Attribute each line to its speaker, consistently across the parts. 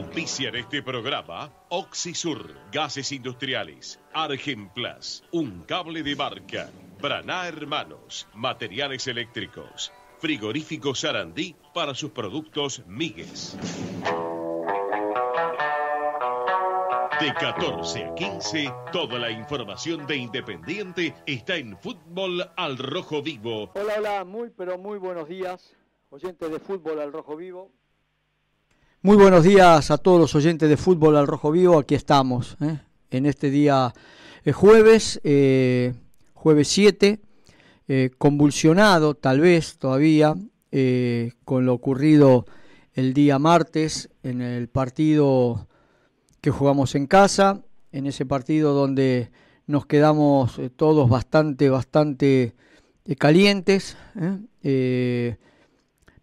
Speaker 1: Auspician este programa Oxisur, Gases Industriales, Argenplas, Un Cable de Barca, Braná Hermanos, Materiales Eléctricos, Frigorífico Sarandí para sus productos Migues. De 14 a 15, toda la información de Independiente está en Fútbol al Rojo Vivo.
Speaker 2: Hola, hola, muy pero muy buenos días, oyentes de Fútbol al Rojo Vivo. Muy buenos días a todos los oyentes de Fútbol al Rojo Vivo. Aquí estamos ¿eh? en este día eh, jueves, eh, jueves 7, convulsionado tal vez todavía con lo ocurrido el día martes en el partido que jugamos en casa, en ese partido donde nos quedamos todos bastante, bastante calientes.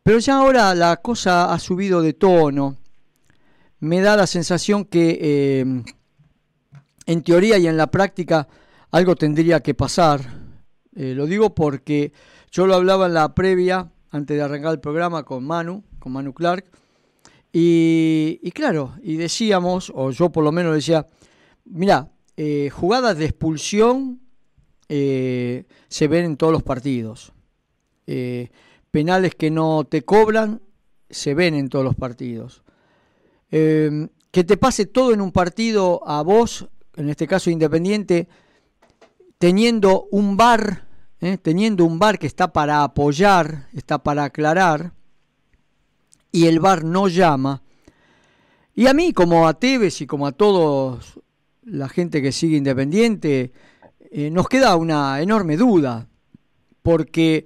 Speaker 2: Pero ya ahora la cosa ha subido de tono. Me da la sensación que em, en teoría y en la práctica algo tendría que pasar. Eh, lo digo porque yo lo hablaba en la previa, antes de arrancar el programa, con Manu, con Manu Clark. Y, claro, y decíamos, o yo por lo menos decía, mira, eh, jugadas de expulsión eh, se ven en todos los partidos penales que no te cobran se ven en todos los partidos. Em, que te pase todo en un partido a vos, en este caso Independiente, teniendo un bar, eh, teniendo un bar que está para apoyar, está para aclarar, y el bar no llama. Y a mí, como a Tevez y como a todos la gente que sigue Independiente, eh, nos queda una enorme duda, porque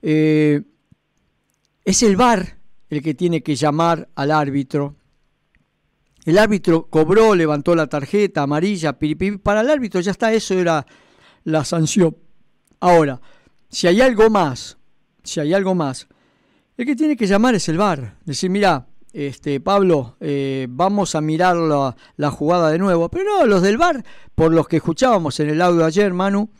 Speaker 2: eh, es el VAR el que tiene que llamar al árbitro. El árbitro cobró, levantó la tarjeta amarilla, para el árbitro ya está, eso era la sanción. Ahora, si hay algo más, si hay algo más, el que tiene que llamar es el VAR. Decir, mira, este, Pablo, eh, vamos a mirar la, la, jugada de nuevo. Pero no, los del VAR, por los que escuchábamos en el audio ayer, Manu,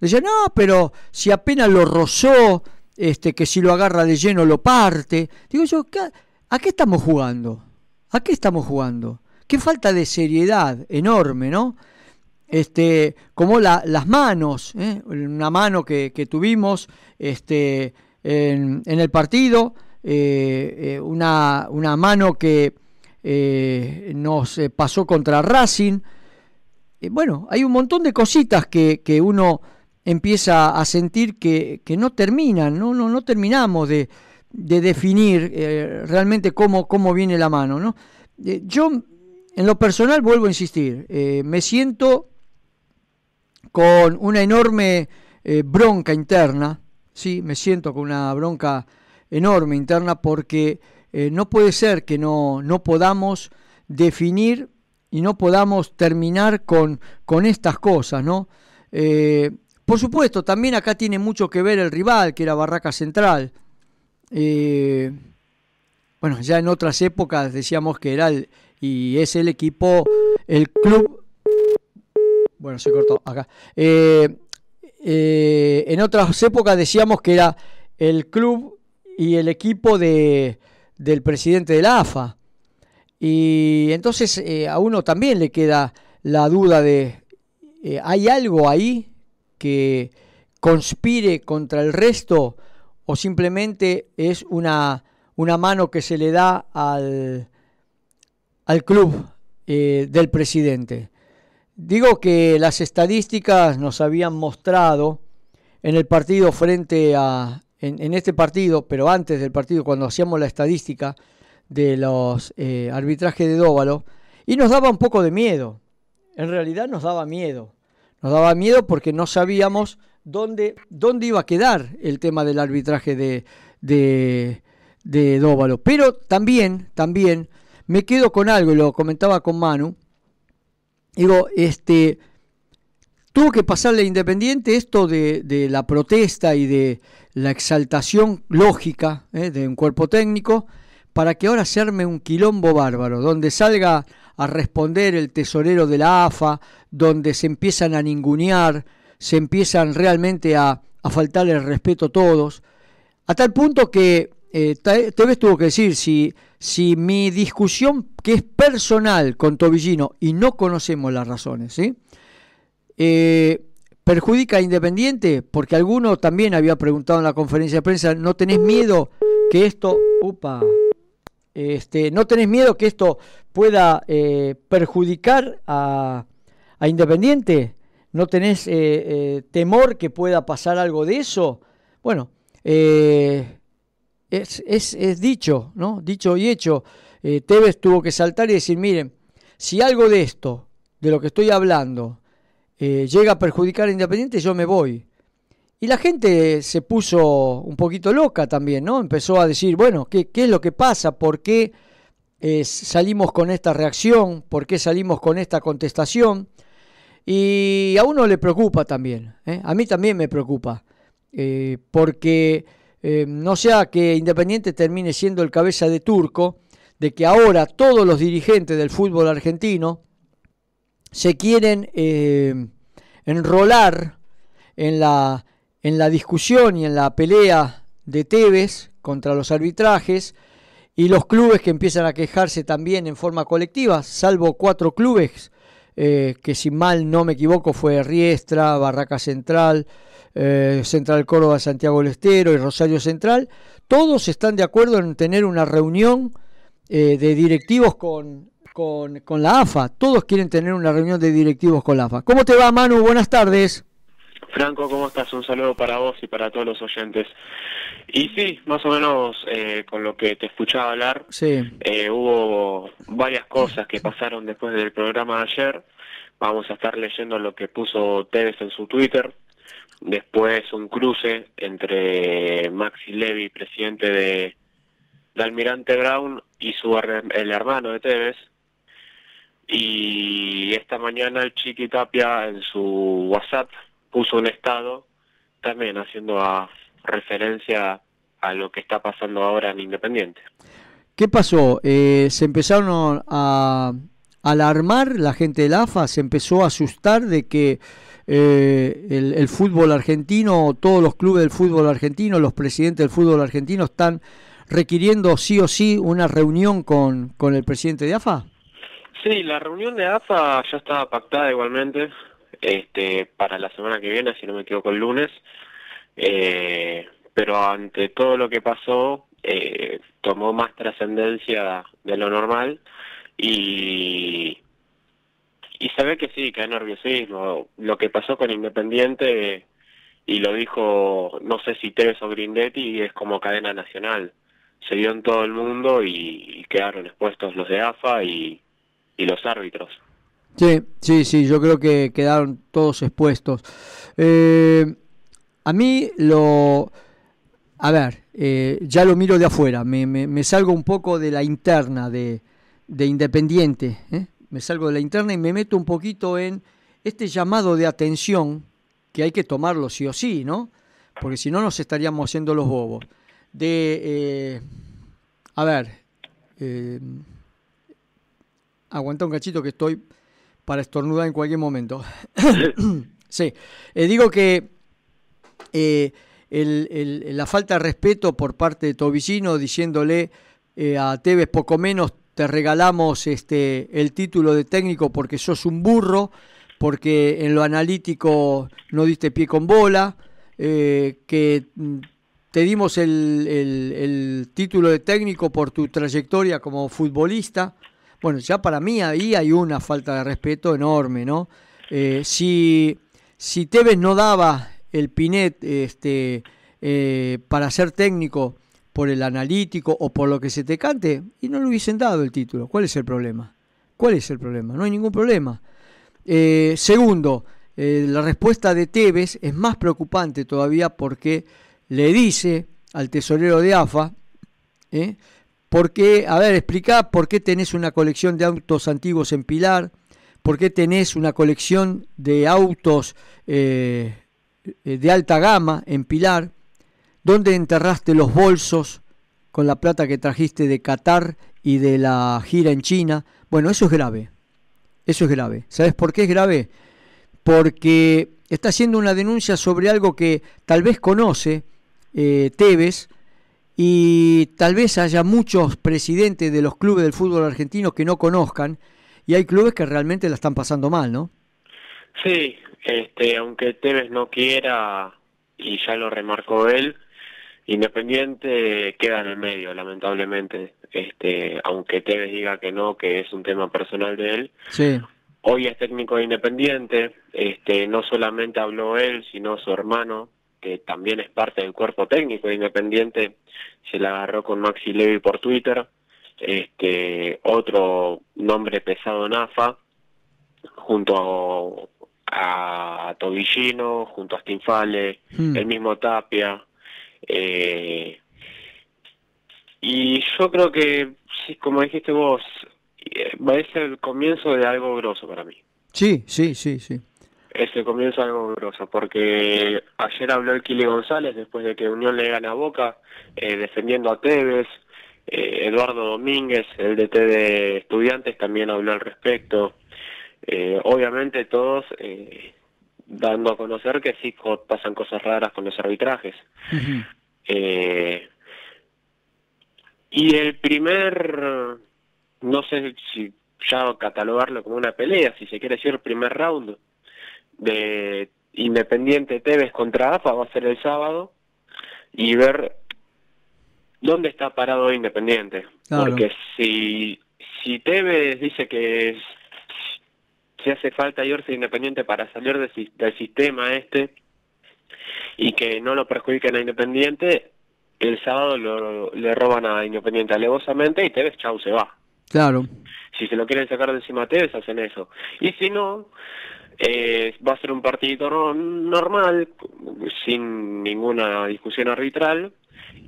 Speaker 2: decían, no, pero si apenas lo rozó, este, que si lo agarra de lleno lo parte. Digo yo, ¿a qué estamos jugando? ¿A qué estamos jugando? Qué falta de seriedad enorme, ¿no? Este, como las manos, ¿eh? una mano que, tuvimos este, en, el partido, eh, eh, una, una, mano que nos pasó contra Racing. bueno, hay un montón de cositas que, que uno empieza a sentir que, no terminan, no, no, no terminamos de, definir eh, realmente cómo, cómo viene la mano. ¿no? Eh, yo, en lo personal, vuelvo a insistir, eh, me siento con una enorme bronca interna, sí, me siento con una bronca enorme interna porque no puede ser que no, no podamos definir y no podamos terminar con, con estas cosas, ¿no? Por supuesto, también acá tiene mucho que ver el rival, que era Barraca Central. Eh, bueno, ya en otras épocas decíamos que era el, y es el equipo, el club. Bueno, se cortó acá. Eh, eh, en otras épocas decíamos que era el club y el equipo de, del presidente de la AFA. Y entonces a uno también le queda la duda de, ¿hay algo ahí que conspire contra el resto o simplemente es una, una mano que se le da al, al club eh, del presidente. Digo que las estadísticas nos habían mostrado en el partido frente a, en, este partido, pero antes del partido, cuando hacíamos la estadística de los eh, arbitrajes de Dóvalo, y nos daba un poco de miedo. En realidad nos daba miedo. Nos daba miedo porque no sabíamos dónde, dónde iba a quedar el tema del arbitraje de, de, Dóvalo. Pero también, también me quedo con algo, y lo comentaba con Manu. Digo, este, tuvo que pasarle Independiente esto de, la protesta y de la exaltación lógica ¿eh? de un cuerpo técnico para que ahora se arme un quilombo bárbaro, donde salga a responder el tesorero de la AFA, donde se empiezan a ningunear, se empiezan realmente a, a faltar el respeto a todos, a tal punto que eh, Tevez tuvo que decir si, si mi discusión, que es personal con Tobillino, y no conocemos las razones, ¿sí? Eh, perjudica a Independiente, porque alguno también había preguntado en la conferencia de prensa, ¿no tenés miedo que esto, upa, este, no tenés miedo que esto pueda eh, perjudicar a, a, Independiente? ¿No tenés eh, temor que pueda pasar algo de eso? Bueno, es, es, es, dicho, ¿no? Dicho y hecho. Tevez tuvo que saltar y decir, miren, si algo de esto, de lo que estoy hablando, eh, llega a perjudicar a Independiente, yo me voy. Y la gente se puso un poquito loca también, ¿no? Empezó a decir, bueno, ¿qué, es lo que pasa? ¿Por qué eh, salimos con esta reacción? ¿Por qué salimos con esta contestación? Y a uno le preocupa también, ¿eh? a mí también me preocupa, porque no sea que Independiente termine siendo el cabeza de turco, de que ahora todos los dirigentes del fútbol argentino, se quieren eh, enrolar en la, en la discusión y en la pelea de Tevez contra los arbitrajes y los clubes que empiezan a quejarse también en forma colectiva, salvo cuatro clubes, eh, que si mal no me equivoco fue Riestra, Barraca Central, eh, Central Córdoba, Santiago del Estero y Rosario Central, todos están de acuerdo en tener una reunión de directivos con con, con la AFA. Todos quieren tener una reunión de directivos con la AFA. ¿Cómo te va, Manu? Buenas tardes.
Speaker 3: Franco, ¿cómo estás? Un saludo para vos y para todos los oyentes. Y sí, más o menos eh, con lo que te escuchaba hablar,
Speaker 2: sí.
Speaker 3: eh, hubo varias cosas que pasaron después del programa de ayer. Vamos a estar leyendo lo que puso Tevez en su Twitter. Después un cruce entre Maxi Levy, presidente de, de Almirante Brown, y su el hermano de Tevez, y esta mañana el Chiqui Tapia en su WhatsApp puso un estado también haciendo a referencia a lo que está pasando ahora en Independiente.
Speaker 2: ¿Qué pasó? Eh, ¿Se empezaron a alarmar la gente del AFA? ¿Se empezó a asustar de que eh, el, el, fútbol argentino, todos los clubes del fútbol argentino, los presidentes del fútbol argentino están requiriendo sí o sí una reunión con, con el presidente de AFA?
Speaker 3: Sí, la reunión de AFA ya estaba pactada igualmente este, para la semana que viene, si no me equivoco el lunes, eh, pero ante todo lo que pasó, eh, tomó más trascendencia de lo normal y, y se ve que sí, que hay nerviosismo. Lo que pasó con Independiente, y lo dijo, no sé si Tevez o Grindetti, es como cadena nacional. Se dio en todo el mundo y quedaron expuestos los de AFA y y los árbitros.
Speaker 2: Sí, sí, sí, yo creo que quedaron todos expuestos. Eh, a mí lo... A ver, eh, ya lo miro de afuera, me, salgo un poco de la interna de, de Independiente, ¿eh? me salgo de la interna y me meto un poquito en este llamado de atención, que hay que tomarlo sí o sí, ¿no? Porque si no nos estaríamos haciendo los bobos. De, a ver, Aguanta un cachito que estoy para estornudar en cualquier momento. sí, eh, digo que eh, la falta de respeto por parte de Tobillino diciéndole eh, a Tevez poco menos te regalamos este el título de técnico porque sos un burro, porque en lo analítico no diste pie con bola, que mm, te dimos el, el título de técnico por tu trayectoria como futbolista. Bueno, ya para mí ahí hay una falta de respeto enorme, ¿no? Eh, si, si Tevez no daba el Pinet este, eh, para ser técnico por el analítico o por lo que se te cante, y no le hubiesen dado el título, ¿cuál es el problema? ¿Cuál es el problema? No hay ningún problema. Eh, segundo, la respuesta de Tevez es más preocupante todavía porque le dice al tesorero de AFA. ¿Por qué? A ver, explica por qué tenés una colección de autos antiguos en Pilar, por qué tenés una colección de autos eh, de alta gama en Pilar, dónde enterraste los bolsos con la plata que trajiste de Qatar y de la gira en China. Bueno, eso es grave. Eso es grave. ¿Sabes por qué es grave? Porque está haciendo una denuncia sobre algo que tal vez conoce eh, Tevez, y tal vez haya muchos presidentes de los clubes del fútbol argentino que no conozcan y hay clubes que realmente la están pasando mal, ¿no?
Speaker 3: Sí, este, aunque Tevez no quiera y ya lo remarcó él, Independiente queda en el medio, lamentablemente. Este, aunque Tevez diga que no, que es un tema personal de él.
Speaker 2: Sí.
Speaker 3: Hoy es técnico de Independiente. Este, no solamente habló él, sino su hermano, que también es parte del cuerpo técnico de Independiente. Se la agarró con Maxi Levy por Twitter. Este, otro nombre pesado en AFA, junto a, Tobillino, junto a Stinfale, hmm. el mismo Tapia. Eh, y yo creo que, sí, como dijiste vos, eh, va a ser el comienzo de algo grosso para mí.
Speaker 2: Sí, sí, sí, sí.
Speaker 3: Es el comienzo algo grosso, porque ayer habló el Kili González después de que Unión le gana a Boca, eh, defendiendo a Tevez. Eh, Eduardo Domínguez, el DT de Estudiantes, también habló al respecto. obviamente todos dando a conocer que sí pasan cosas raras con los arbitrajes. Eh, y el primer, no sé si ya catalogarlo como una pelea, si se quiere decir primer round de Independiente Tevez contra AFA va a ser el sábado y ver dónde está parado Independiente. Porque si, si Tevez dice que si hace falta irse Independiente para salir del sistema este, y que no lo perjudiquen a Independiente, el sábado lo, le roban a Independiente alevosamente y Tevez, chau, se va.
Speaker 2: Claro.
Speaker 3: Si se lo quieren sacar de encima a Tevez, hacen eso. Y si no, eh, va a ser un partido normal, sin ninguna discusión arbitral,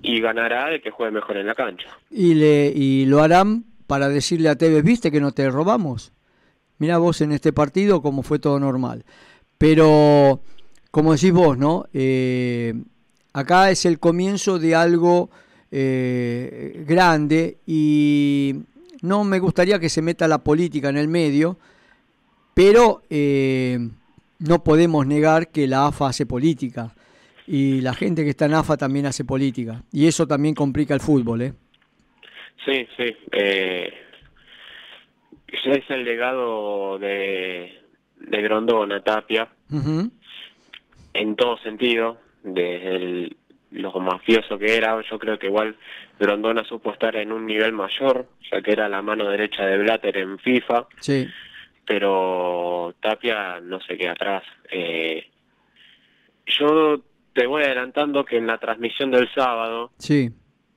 Speaker 3: y ganará el que juegue mejor en la cancha.
Speaker 2: Y, le, y lo harán para decirle a Tevez, viste que no te robamos. Mira vos en este partido como fue todo normal. Pero como decís vos, ¿no? Eh, acá es el comienzo de algo eh, grande y no me gustaría que se meta la política en el medio, pero eh, no podemos negar que la AFA hace política y la gente que está en AFA también hace política y eso también complica el fútbol, ¿eh?
Speaker 3: Sí, sí. Eh, es el legado de, de Grondona, Tapia en todo sentido, desde el, lo mafioso que era, yo creo que igual Grondona supo estar en un nivel mayor, ya que era la mano derecha de Blatter en FIFA.
Speaker 2: Sí.
Speaker 3: Pero Tapia no se queda atrás. Eh, yo te voy adelantando que en la transmisión del sábado,
Speaker 2: sí.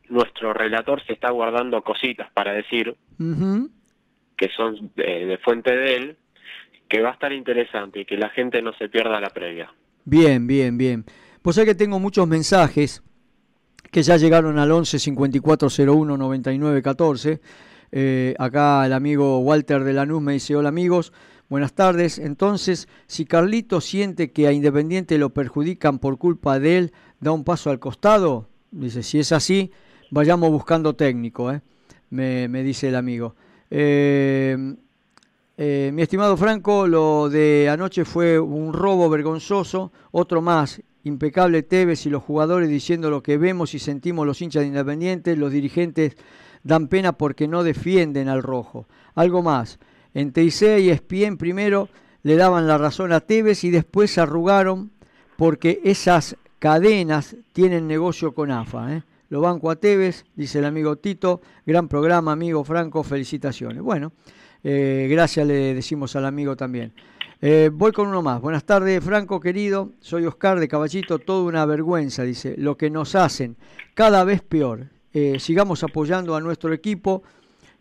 Speaker 3: nuestro relator se está guardando cositas para decir, que son de, de fuente de él, que va a estar interesante y que la gente no se pierda la previa.
Speaker 2: Bien, bien, bien. Pues sé que tengo muchos mensajes que ya llegaron al 11 5401 99 14. Acá el amigo Walter de Lanús me dice, hola amigos, buenas tardes. Entonces, si Carlito siente que a Independiente lo perjudican por culpa de él, da un paso al costado. Dice, si es así, vayamos buscando técnico, ¿eh? me, me dice el amigo. Eh, eh, mi estimado Franco, lo de anoche fue un robo vergonzoso, otro más, impecable Tevez y los jugadores diciendo lo que vemos y sentimos los hinchas de Independiente, los dirigentes dan pena porque no defienden al rojo. Algo más, en TIC y Espien primero le daban la razón a Tevez y después se arrugaron porque esas cadenas tienen negocio con AFA. ¿eh? Lo banco a Tevez, dice el amigo Tito, gran programa, amigo Franco, felicitaciones. Bueno. Eh, gracias le decimos al amigo también. Eh, voy con uno más. Buenas tardes, Franco, querido. Soy Oscar de Caballito. Todo una vergüenza, dice. Lo que nos hacen cada vez peor. Eh, sigamos apoyando a nuestro equipo.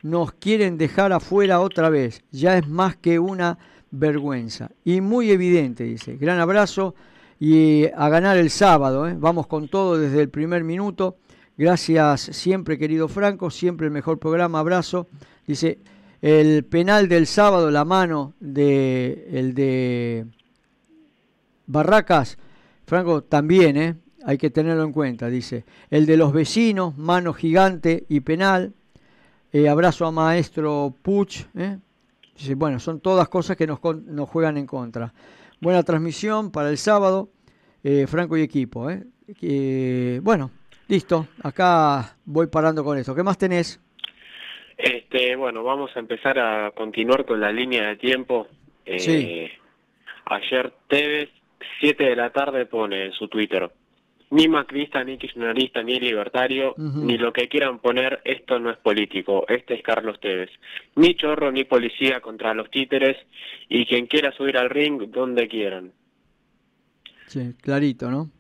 Speaker 2: Nos quieren dejar afuera otra vez. Ya es más que una vergüenza. Y muy evidente, dice. Gran abrazo y a ganar el sábado. Vamos con todo desde el primer minuto. Gracias siempre, querido Franco. Siempre el mejor programa. Abrazo. Dice. El penal del sábado, la mano de el de Barracas, Franco, también, ¿eh? Hay que tenerlo en cuenta, dice. El de los vecinos, mano gigante y penal. Eh, abrazo a maestro Puch. ¿eh? Dice, bueno, son todas cosas que nos, nos, juegan en contra. Buena transmisión para el sábado, eh, Franco y equipo. ¿eh? bueno, Listo, acá voy parando con esto. ¿Qué más tenés?
Speaker 3: Este, bueno, vamos a empezar a continuar con la línea de tiempo. Eh,
Speaker 2: Sí.
Speaker 3: Ayer Tevez, 7 de la tarde, pone en su Twitter. Ni macrista, ni kirchnerista, ni libertario, ni lo que quieran poner, esto no es político, este es Carlos Tevez. Ni chorro, ni policía contra los títeres, y quien quiera subir al ring, donde quieran.
Speaker 2: Sí, clarito, ¿no?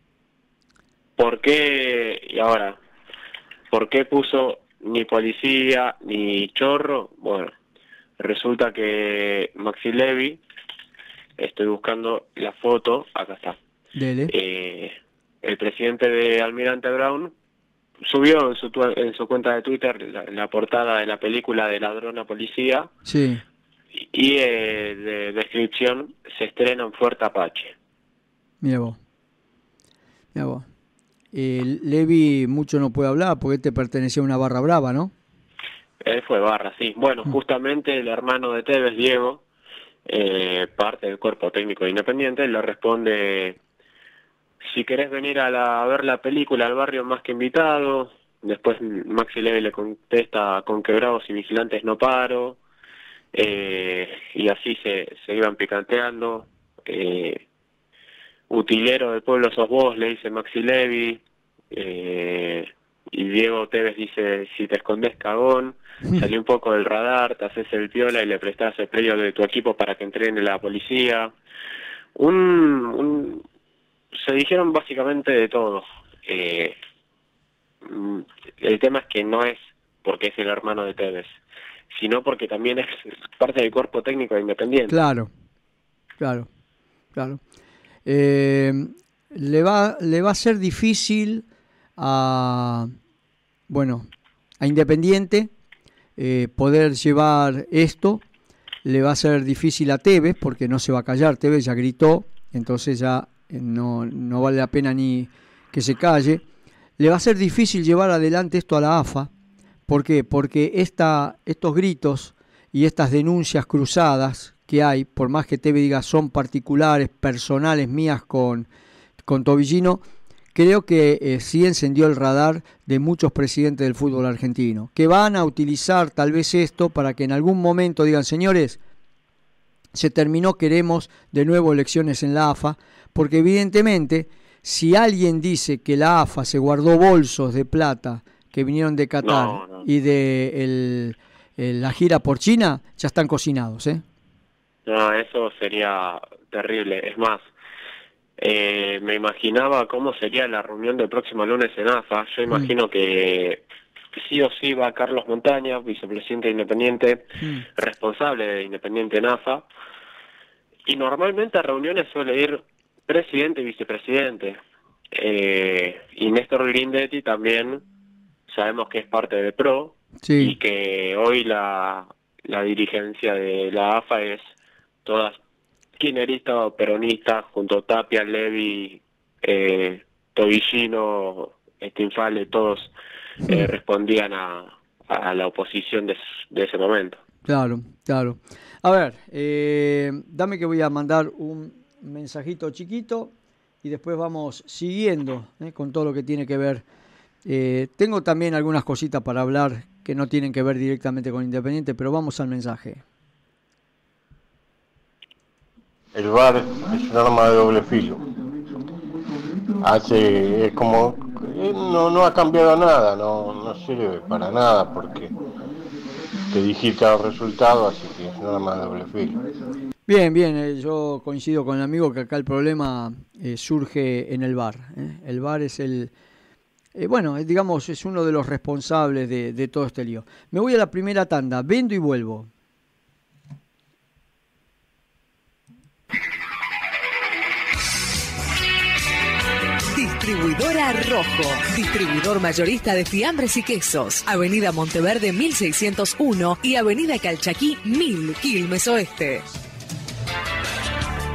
Speaker 3: ¿Por qué, y ahora, por qué puso ni policía ni chorro? Bueno, resulta que Maxi Levy, estoy buscando la foto, acá está.
Speaker 2: Dele.
Speaker 3: Eh, el presidente de Almirante Brown subió en su, en su cuenta de Twitter la, la portada de la película de Ladrón a Policía
Speaker 2: Sí,
Speaker 3: y eh, de descripción se estrena en Fuerte Apache.
Speaker 2: mira vos. Mira vos. Eh, Levi mucho no puede hablar porque este pertenecía a una barra brava, ¿no?
Speaker 3: Él fue barra, sí. Bueno, justamente el hermano de Tevez, Diego, eh, parte del cuerpo técnico de independiente, le responde, si querés venir a, la- a ver la película al barrio más que invitado, después Maxi Levy le contesta, con quebrados y vigilantes no paro, eh, y así se, se iban picanteando. Eh, utilero del pueblo sos vos, le dice Maxi Levy, eh, y Diego Tevez dice, si te escondes cagón, salí un poco del radar, te haces el piola y le prestás el predio de tu equipo para que entrene la policía. Un, un- se dijeron básicamente de todo. Eh, mm, el tema es que no es porque es el hermano de Tevez, sino porque también es parte del cuerpo técnico de Independiente.
Speaker 2: Claro, claro, claro. Eh, le, va, le va a ser difícil a, bueno, a Independiente eh, poder llevar esto. Le va a ser difícil a Tevez porque no se va a callar. Tevez ya gritó, entonces ya no, no vale la pena ni que se calle. Le va a ser difícil llevar adelante esto a la AFA. ¿Por qué? Porque esta, estos gritos y estas denuncias cruzadas que hay, por más que TV diga son particulares, personales mías con, con Tobillino, creo que eh, sí encendió el radar de muchos presidentes del fútbol argentino, que van a utilizar tal vez esto para que en algún momento digan, señores, se terminó, queremos de nuevo elecciones en la AFA, porque evidentemente si alguien dice que la AFA se guardó bolsos de plata que vinieron de Qatar
Speaker 3: No, no.
Speaker 2: y de el- el- la gira por China, ya están cocinados, ¿eh?
Speaker 3: No, eso sería terrible. Es más, eh, me imaginaba cómo sería la reunión del próximo lunes en AFA. Yo imagino que sí o sí va Carlos Montaña, vicepresidente de Independiente,
Speaker 2: Mm.
Speaker 3: responsable de Independiente en AFA. Y normalmente a reuniones suele ir presidente y vicepresidente. Eh, y Néstor Grindetti también sabemos que es parte del PRO y que hoy la, la dirigencia de la AFA es todas kirchnerista o peronista, junto a Tapia, Levi, eh, Tobillino, Stinfale, todos eh, respondían a, a la oposición de, de ese momento.
Speaker 2: claro, claro. A ver, eh, dame que voy a mandar un mensajito chiquito y después vamos siguiendo ¿eh? con todo lo que tiene que ver. Eh, tengo también algunas cositas para hablar que no tienen que ver directamente con Independiente, pero vamos al mensaje.
Speaker 4: El VAR es un arma de doble filo. Hace, como, eh, no, no ha cambiado nada, no, no sirve para nada porque te digita el resultado, así que es un arma de doble filo.
Speaker 2: Bien, bien, eh, yo coincido con el amigo que acá el problema eh, surge en el VAR. ¿eh? El VAR es el, bueno, digamos, es uno de los responsables de, de todo este lío. Me voy a la primera tanda, vendo y vuelvo.
Speaker 5: Distribuidora Rojo, distribuidor mayorista de fiambres y quesos. Avenida Monteverde 1601 y Avenida Calchaquí 1000, Quilmes Oeste.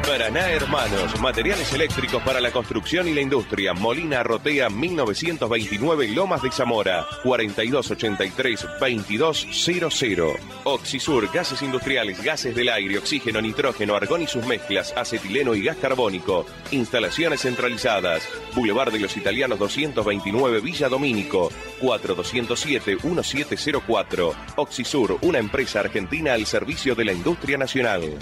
Speaker 1: Paraná Hermanos, materiales eléctricos para la construcción y la industria. Molina Rotea 1929 Lomas de Zamora 4283-2200. Oxisur, gases industriales, gases del aire, oxígeno, nitrógeno, argón y sus mezclas, acetileno y gas carbónico. Instalaciones centralizadas. Boulevard de los Italianos 229 Villa Domínico 4207-1704. Oxisur, una empresa argentina al servicio de la industria nacional.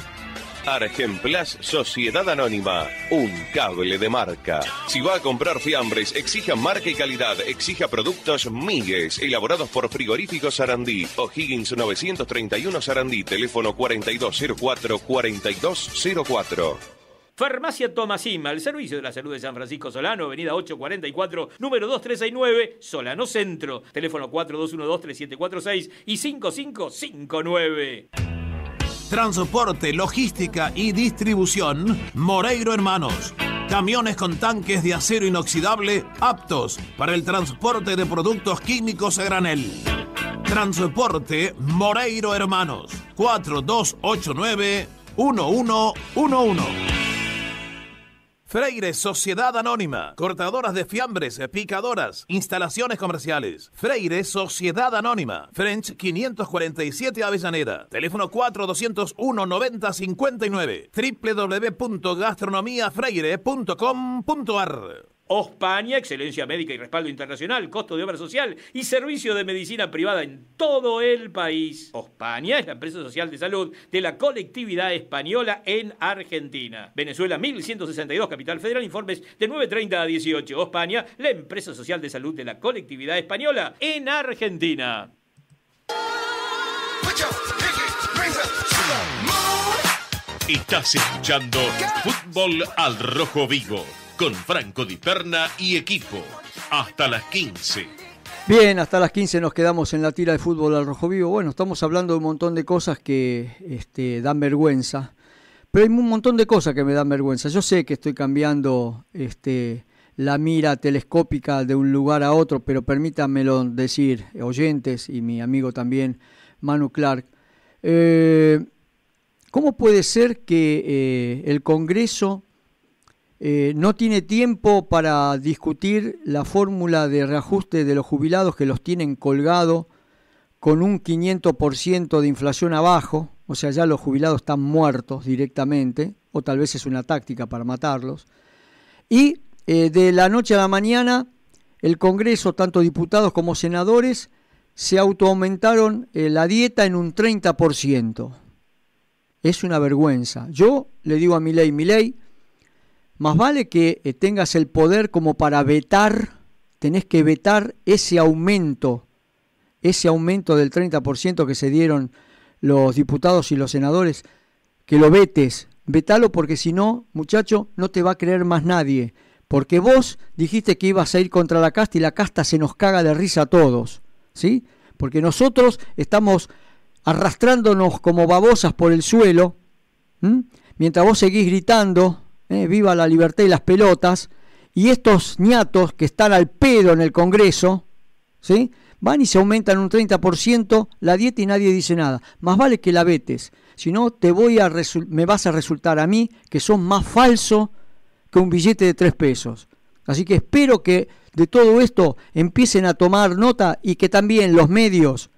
Speaker 1: Argemplas Sociedad Anónima, un cable de marca. Si va a comprar fiambres, exija marca y calidad, exija productos Migues, elaborados por Frigoríficos Sarandí, O'Higgins 931 Sarandí, teléfono 4204-4204.
Speaker 6: Farmacia Tomasima, el servicio de la salud de San Francisco Solano, avenida 844, número 2369, Solano Centro, teléfono 4212-3746 y 5559.
Speaker 7: Transporte, logística y distribución, Moreiro Hermanos. Camiones con tanques de acero inoxidable aptos para el transporte de productos químicos a granel. Transporte Moreiro Hermanos. 4289 1111. Freire Sociedad Anónima. Cortadoras de fiambres, picadoras, instalaciones comerciales. Freire Sociedad Anónima. French 547 Avellaneda. Teléfono 4201 9059. www.gastronomiafreire.com.ar
Speaker 6: Ospaña, excelencia médica y respaldo internacional, costo de obra social y servicio de medicina privada en todo el país. Ospaña es la empresa social de salud de la colectividad española en Argentina. Venezuela 1162, Capital Federal, informes de 9.30 a 18. Ospaña, la empresa social de salud de la colectividad española en Argentina.
Speaker 1: Estás escuchando Fútbol al Rojo Vivo con Franco Di Perna y equipo. Hasta las 15.
Speaker 2: Bien, hasta las 15 nos quedamos en la tira de fútbol al rojo vivo. Bueno, estamos hablando de un montón de cosas que este, dan vergüenza, pero hay un montón de cosas que me dan vergüenza. Yo sé que estoy cambiando este, la mira telescópica de un lugar a otro, pero permítanmelo decir, oyentes y mi amigo también, Manu Clark. Eh, ¿Cómo puede ser que eh, el Congreso eh, no tiene tiempo para discutir la fórmula de reajuste de los jubilados que los tienen colgado con un 500% de inflación abajo, o sea, ya los jubilados están muertos directamente, o tal vez es una táctica para matarlos. Y eh, de la noche a la mañana, el Congreso, tanto diputados como senadores, se autoaumentaron eh, la dieta en un 30%. Es una vergüenza. Yo le digo a mi ley, mi ley, más vale que eh, tengas el poder como para vetar, tenés que vetar ese aumento, ese aumento del 30% que se dieron los diputados y los senadores, que lo vetes, vetalo porque si no, muchacho, no te va a creer más nadie, porque vos dijiste que ibas a ir contra la casta y la casta se nos caga de risa a todos, ¿sí? Porque nosotros estamos arrastrándonos como babosas por el suelo, mientras vos seguís gritando eh, viva la libertad y las pelotas, y estos ñatos que están al pedo en el Congreso, ¿sí? van y se aumentan un 30% la dieta y nadie dice nada. Más vale que la vetes, si no te voy a me vas a resultar a mí que son más falso que un billete de tres pesos. Así que espero que de todo esto empiecen a tomar nota y que también los medios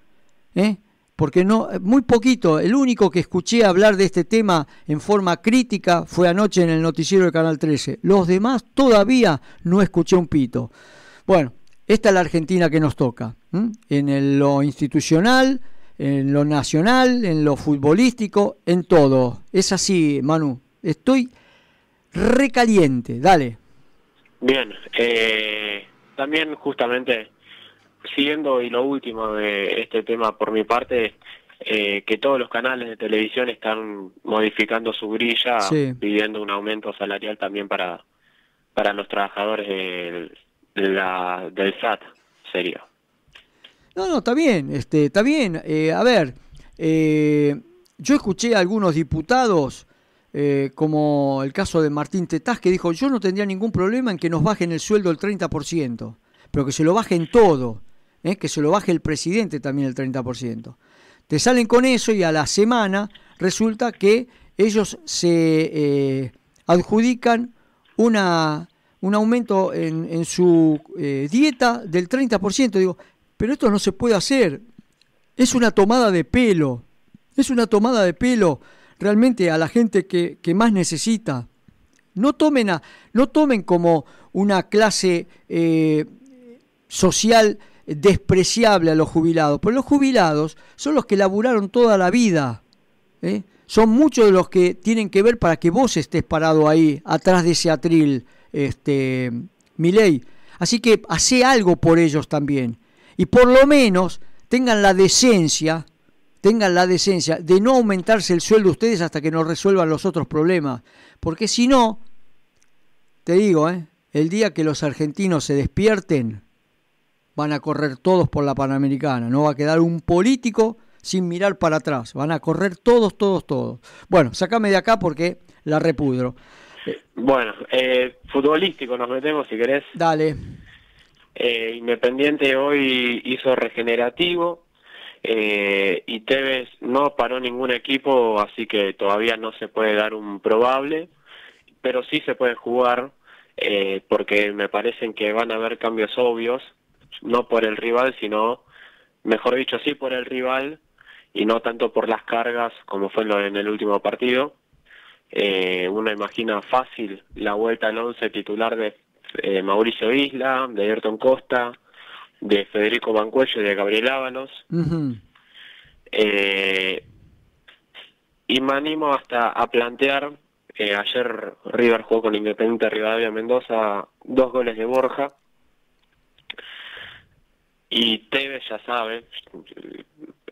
Speaker 2: ¿eh? Porque no, muy poquito, el único que escuché hablar de este tema en forma crítica fue anoche en el noticiero de Canal 13. Los demás todavía no escuché un pito. Bueno, esta es la Argentina que nos toca, en lo institucional, en lo nacional, en lo futbolístico, en todo. Es así, Manu. Estoy recaliente, dale.
Speaker 3: Bien, eh, también justamente siguiendo y lo último de este tema por mi parte, eh, que todos los canales de televisión están modificando su grilla, pidiendo un aumento salarial también para, para los trabajadores del, la, del SAT, sería.
Speaker 2: No, no, está bien, este, está bien. Eh, a ver, eh, yo escuché a algunos diputados, como el caso de Martín Tetaz, que dijo, yo no tendría ningún problema en que nos bajen el sueldo el 30%, pero que se lo bajen todo. ¿Eh? que se lo baje el presidente también el 30%. Te salen con eso y a la semana resulta que ellos se eh, adjudican una, un aumento en, su eh, dieta del 30%. Digo, pero esto no se puede hacer. Es una tomada de pelo. Es una tomada de pelo realmente a la gente que, que más necesita. No tomen, a, no tomen como una clase eh, social despreciable a los jubilados, porque los jubilados son los que laburaron toda la vida. ¿eh? Son muchos de los que tienen que ver para que vos estés parado ahí, atrás de ese atril, este, ley. Así que hace algo por ellos también. Y por lo menos tengan la decencia, tengan la decencia de no aumentarse el sueldo ustedes hasta que nos resuelvan los otros problemas. Porque si no, te digo, ¿eh? el día que los argentinos se despierten, van a correr todos por la Panamericana. No va a quedar un político sin mirar para atrás. Van a correr todos, todos, todos. Bueno, sacame de acá porque la repudro.
Speaker 3: Bueno, eh, futbolístico nos metemos si querés.
Speaker 2: Dale.
Speaker 3: Eh, Independiente hoy hizo regenerativo eh, y Tevez no paró ningún equipo, así que todavía no se puede dar un probable, pero sí se puede jugar eh, porque me parecen que van a haber cambios obvios, no por el rival, sino, mejor dicho, sí por el rival y no tanto por las cargas como fue en el último partido. Eh, uno imagina fácil la vuelta al once titular de eh, Mauricio Isla, de Ayrton Costa, de Federico Bancuello y de Gabriel Ábalos. eh, y me animo hasta a plantear, eh, ayer River jugó con Independiente Rivadavia Mendoza, dos goles de Borja, y Tevez ya sabe,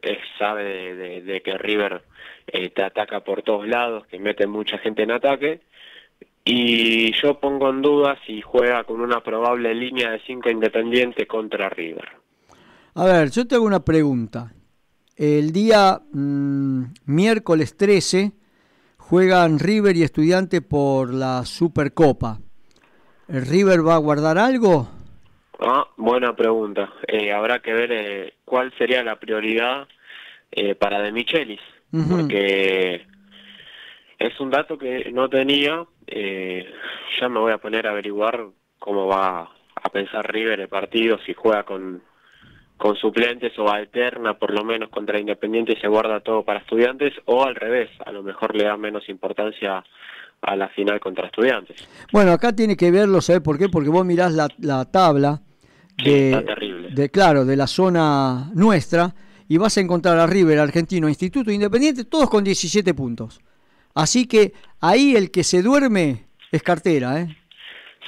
Speaker 3: eh, sabe de, que River eh, te ataca por todos lados, que mete mucha gente en ataque, y yo pongo en duda si juega con una probable línea de 5 independiente contra River.
Speaker 2: A ver, yo te hago una pregunta. El día mmm, miércoles 13 juegan River y Estudiante por la Supercopa. ¿El River va a guardar algo?
Speaker 3: Ah, buena pregunta. Eh, habrá que ver eh, cuál sería la prioridad eh, para De Michelis, uh -huh. porque es un dato que no tenía. Eh, ya me voy a poner a averiguar cómo va a pensar River el partido, si juega con, con suplentes o alterna por lo menos contra Independiente y se guarda todo para estudiantes, o al revés, a lo mejor le da menos importancia a la final contra estudiantes.
Speaker 2: Bueno, acá tiene que verlo, ¿sabes por qué? Porque vos mirás la, la tabla de,
Speaker 3: sí,
Speaker 2: de, claro, de la zona nuestra y vas a encontrar a River, Argentino, Instituto Independiente, todos con 17 puntos. Así que ahí el que se duerme es cartera, ¿eh?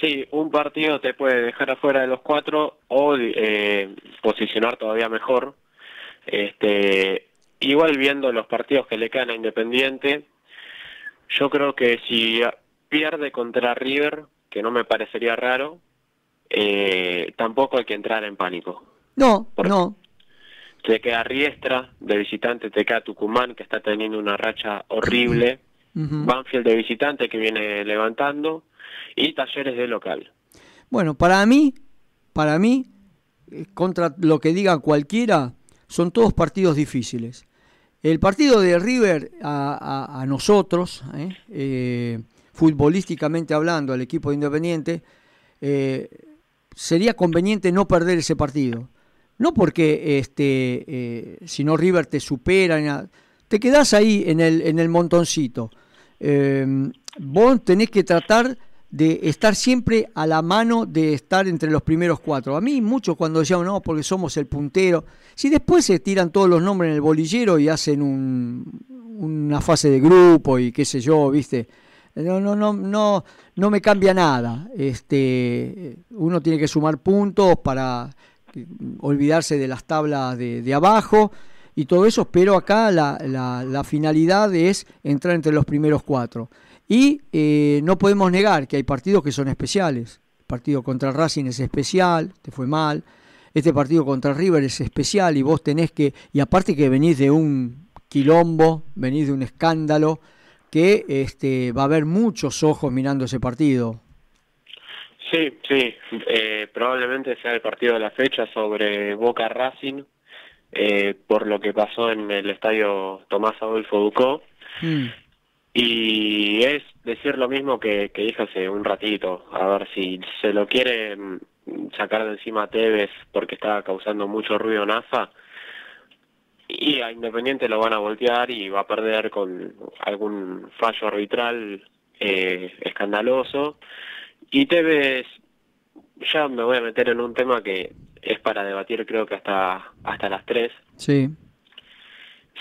Speaker 3: Sí, un partido te puede dejar afuera de los cuatro o eh, posicionar todavía mejor. Este, igual viendo los partidos que le quedan a Independiente, yo creo que si pierde contra River, que no me parecería raro, eh, tampoco hay que entrar en pánico.
Speaker 2: No, Porque no.
Speaker 3: Te queda Riestra de visitante, te queda Tucumán, que está teniendo una racha horrible. Uh -huh. Banfield de visitante, que viene levantando. Y Talleres de local.
Speaker 2: Bueno, para mí, para mí, contra lo que diga cualquiera, son todos partidos difíciles. El partido de River a, a, a nosotros, eh, eh, futbolísticamente hablando, al equipo de Independiente, eh, sería conveniente no perder ese partido. No porque este, eh, si no River te supera, te quedás ahí en el, en el montoncito. Eh, vos tenés que tratar de estar siempre a la mano de estar entre los primeros cuatro. A mí muchos cuando decían, no, porque somos el puntero, si después se tiran todos los nombres en el bolillero y hacen un, una fase de grupo y qué sé yo, viste, no, no, no, no, no me cambia nada. Este, uno tiene que sumar puntos para olvidarse de las tablas de, de abajo y todo eso, pero acá la, la, la, finalidad es entrar entre los primeros cuatro. Y eh, no podemos negar que hay partidos que son especiales. El partido contra Racing es especial, te fue mal. Este partido contra River es especial y vos tenés que, y aparte que venís de un quilombo, venís de un escándalo, que este, va a haber muchos ojos mirando ese partido.
Speaker 3: Sí, sí, eh, probablemente sea el partido de la fecha sobre Boca Racing, eh, por lo que pasó en el estadio Tomás Adolfo Ducó. Mm. Y es decir lo mismo que, que dije hace un ratito, a ver si se lo quiere sacar de encima a Tevez porque está causando mucho ruido en AFA, y a Independiente lo van a voltear y va a perder con algún fallo arbitral eh, escandaloso. Y Tevez, ya me voy a meter en un tema que es para debatir creo que hasta, hasta las 3.
Speaker 2: Sí.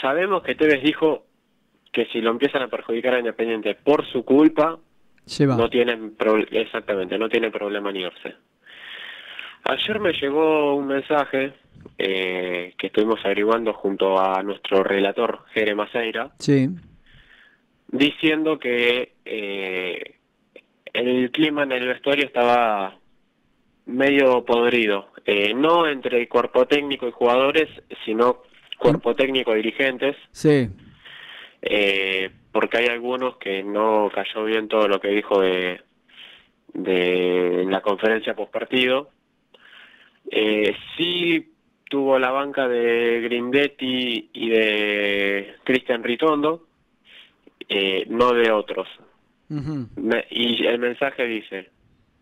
Speaker 3: Sabemos que Tevez dijo que si lo empiezan a perjudicar a Independiente por su culpa, no tienen pro- exactamente, no tiene problema ni irse. Ayer me llegó un mensaje eh, que estuvimos averiguando junto a nuestro relator Jere Maceira,
Speaker 2: Sí.
Speaker 3: diciendo que eh, el clima en el vestuario estaba medio podrido, eh, no entre el cuerpo técnico y jugadores, sino cuerpo técnico y dirigentes,
Speaker 2: Sí.
Speaker 3: eh, porque hay algunos que no cayó bien todo lo que dijo de, de en la conferencia post partido. Eh, sí tuvo la banca de Grindetti y de Cristian Ritondo, eh, no de otros. Me- y el mensaje dice,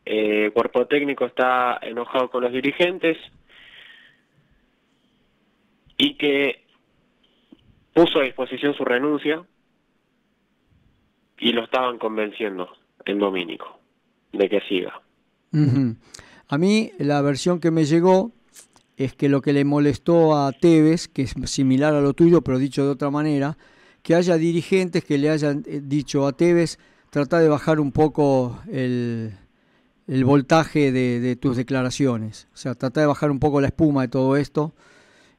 Speaker 3: eh, cuerpo técnico está enojado con los dirigentes y que puso a disposición su renuncia y lo estaban convenciendo en Domínico de que siga.
Speaker 2: A mí la versión que me llegó es que lo que le molestó a Tevez, que es similar a lo tuyo, pero dicho de otra manera, que haya dirigentes que le hayan eh, dicho a Tevez, trata de bajar un poco el, voltaje de, de tus declaraciones, o sea, trata de bajar un poco la espuma de todo esto,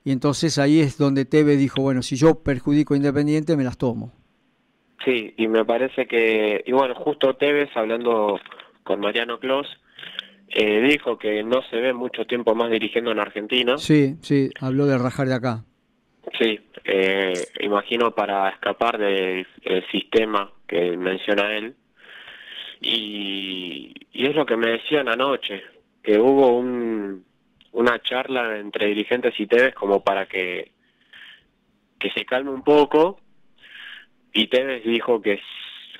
Speaker 2: y entonces ahí es donde Tevez dijo, bueno, si yo perjudico a Independiente, me las tomo.
Speaker 3: Sí, y me parece que, y bueno, justo Tevez hablando con Mariano Clos, eh, dijo que no se ve mucho tiempo más dirigiendo en Argentina.
Speaker 2: Sí, sí, habló de rajar de acá.
Speaker 3: Sí, eh, imagino para escapar del del sistema que menciona él. Y, y es lo que me decían anoche, que hubo un, una charla entre dirigentes y Tevez como para que, que se calme un poco. Y Tevez dijo que,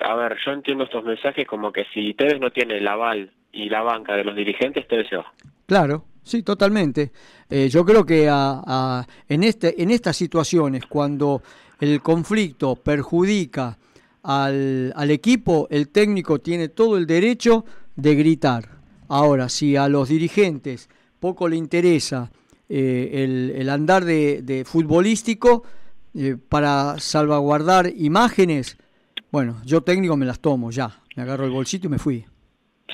Speaker 3: a ver, yo entiendo estos mensajes como que si Tevez no tiene el aval y la banca de los dirigentes, Tevez se va.
Speaker 2: Claro, sí, totalmente. Eh, yo creo que a- en, este, en estas situaciones, cuando el conflicto perjudica al, al equipo, el técnico tiene todo el derecho de gritar. Ahora, si a los dirigentes poco le interesa eh, el, el andar de, de futbolístico eh, para salvaguardar imágenes, bueno, yo técnico me las tomo ya, me agarro el bolsito y me fui.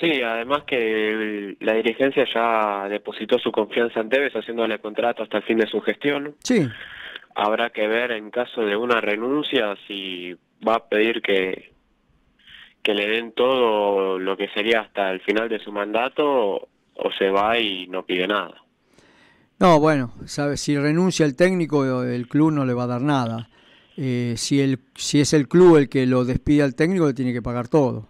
Speaker 3: Sí, además que la dirigencia ya depositó su confianza en Tevez haciéndole contrato hasta el fin de su gestión.
Speaker 2: Sí,
Speaker 3: Habrá que ver en caso de una renuncia si va a pedir que, que le den todo lo que sería hasta el final de su mandato o, o se va y no pide nada.
Speaker 2: No, bueno, sabe, si renuncia el técnico, el club no le va a dar nada. Eh, si, el, si es el club el que lo despide al técnico, le tiene que pagar todo.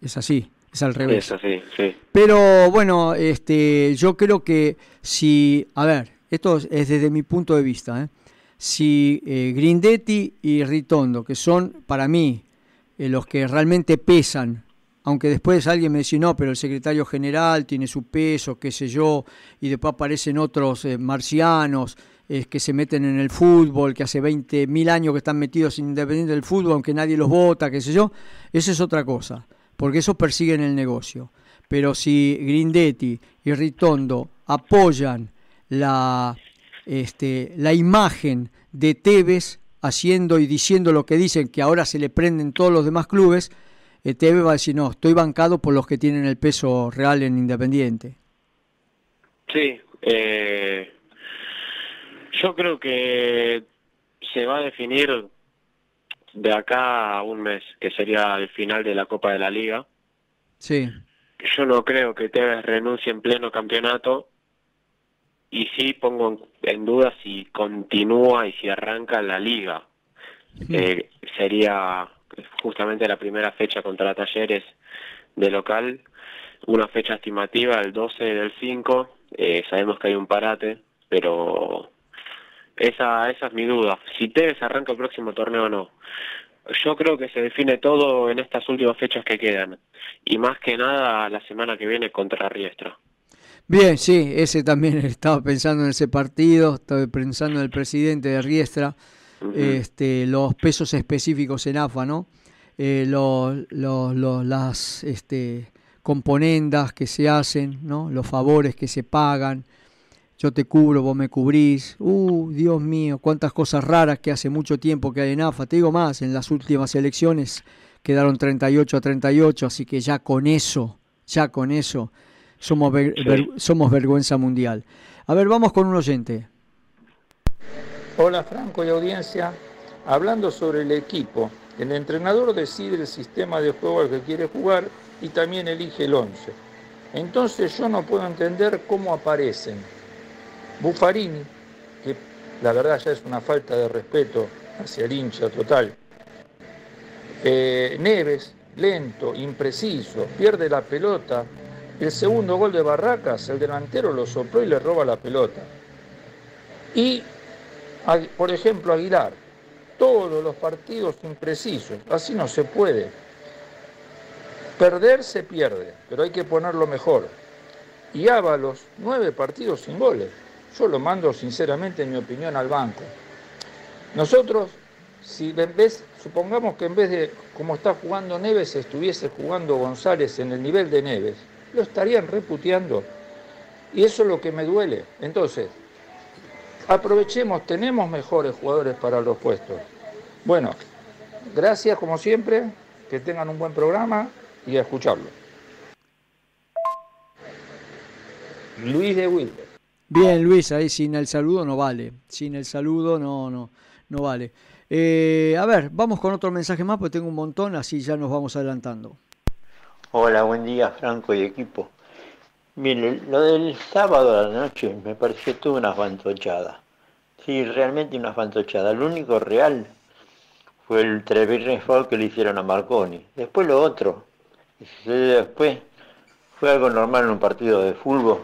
Speaker 2: Es así, es al revés.
Speaker 3: Eso sí, sí.
Speaker 2: Pero bueno, este, yo creo que si, a ver, esto es desde mi punto de vista, ¿eh? si eh, Grindetti y Ritondo, que son para mí eh, los que realmente pesan, aunque después alguien me dice, no, pero el secretario general tiene su peso, qué sé yo, y después aparecen otros eh, marcianos que se meten en el fútbol, que hace 20 mil años que están metidos independiente del fútbol, aunque nadie los vota, qué sé yo, eso es otra cosa, porque esos persiguen el negocio. Pero si Grindetti y Ritondo apoyan la, este, la imagen de Tevez haciendo y diciendo lo que dicen, que ahora se le prenden todos los demás clubes, eh, Tevez va a decir, no, estoy bancado por los que tienen el peso real en Independiente.
Speaker 3: Sí, eh, yo creo que se va a definir de acá a un mes, que sería el final de la Copa de la Liga.
Speaker 2: Sí,
Speaker 3: Yo no creo que Tevez renuncie en pleno campeonato y sí pongo en, duda si continúa y si arranca la liga. Eh, sería justamente la primera fecha contra Talleres de local, una fecha estimativa el 12 del 5, eh, sabemos que hay un parate, pero esa, esa es mi duda, si Tevez arranca el próximo torneo o no. yo creo que se define todo en estas últimas fechas que quedan. Y más que nada la semana que viene contra Riestra.
Speaker 2: Bien, sí, ese también estaba pensando en ese partido, estaba pensando en el presidente de Riestra, este, los pesos específicos en AFA, ¿no? Eh, los, los, las este, componendas que se hacen, ¿no? Los favores que se pagan, yo te cubro, vos me cubrís. Uh, Dios mío, cuántas cosas raras que hace mucho tiempo que hay en AFA. Te digo más, en las últimas elecciones quedaron 38 a 38, así que ya con eso, ya con eso, somos, somos vergüenza mundial. A ver, vamos con un oyente.
Speaker 8: Hola Franco y audiencia. Hablando sobre el equipo, el entrenador decide el sistema de juego al que quiere jugar y también elige el 11. Entonces yo no puedo entender cómo aparecen Buffarini, que la verdad ya es una falta de respeto hacia el hincha total. Eh, Neves, lento, impreciso, pierde la pelota. El segundo gol de Barracas, el delantero lo sopló y le roba la pelota. Y, por ejemplo, Aguilar, todos los partidos imprecisos, así no se puede. Perder se pierde, pero hay que ponerlo mejor. Y Ábalos, nueve partidos sin goles. Yo lo mando sinceramente, en mi opinión, al banco. Nosotros, si en vez, supongamos que en vez de como está jugando Neves, estuviese jugando González en el nivel de Neves, lo estarían reputeando. Y eso es lo que me duele. Entonces, aprovechemos, tenemos mejores jugadores para los puestos. Bueno, gracias como siempre, que tengan un buen programa y a escucharlo. Luis de Wilder.
Speaker 2: Bien, Luis, ahí sin el saludo no vale. Sin el saludo no, no, no vale. Eh, a ver, vamos con otro mensaje más, porque tengo un montón, así ya nos vamos adelantando.
Speaker 9: Hola, buen día, Franco y equipo. Mire, lo del sábado a la noche me pareció toda una fantochada. Sí, realmente una fantochada. Lo único real fue el Trevirne que le hicieron a Marconi. Después lo otro, después, fue algo normal en un partido de fútbol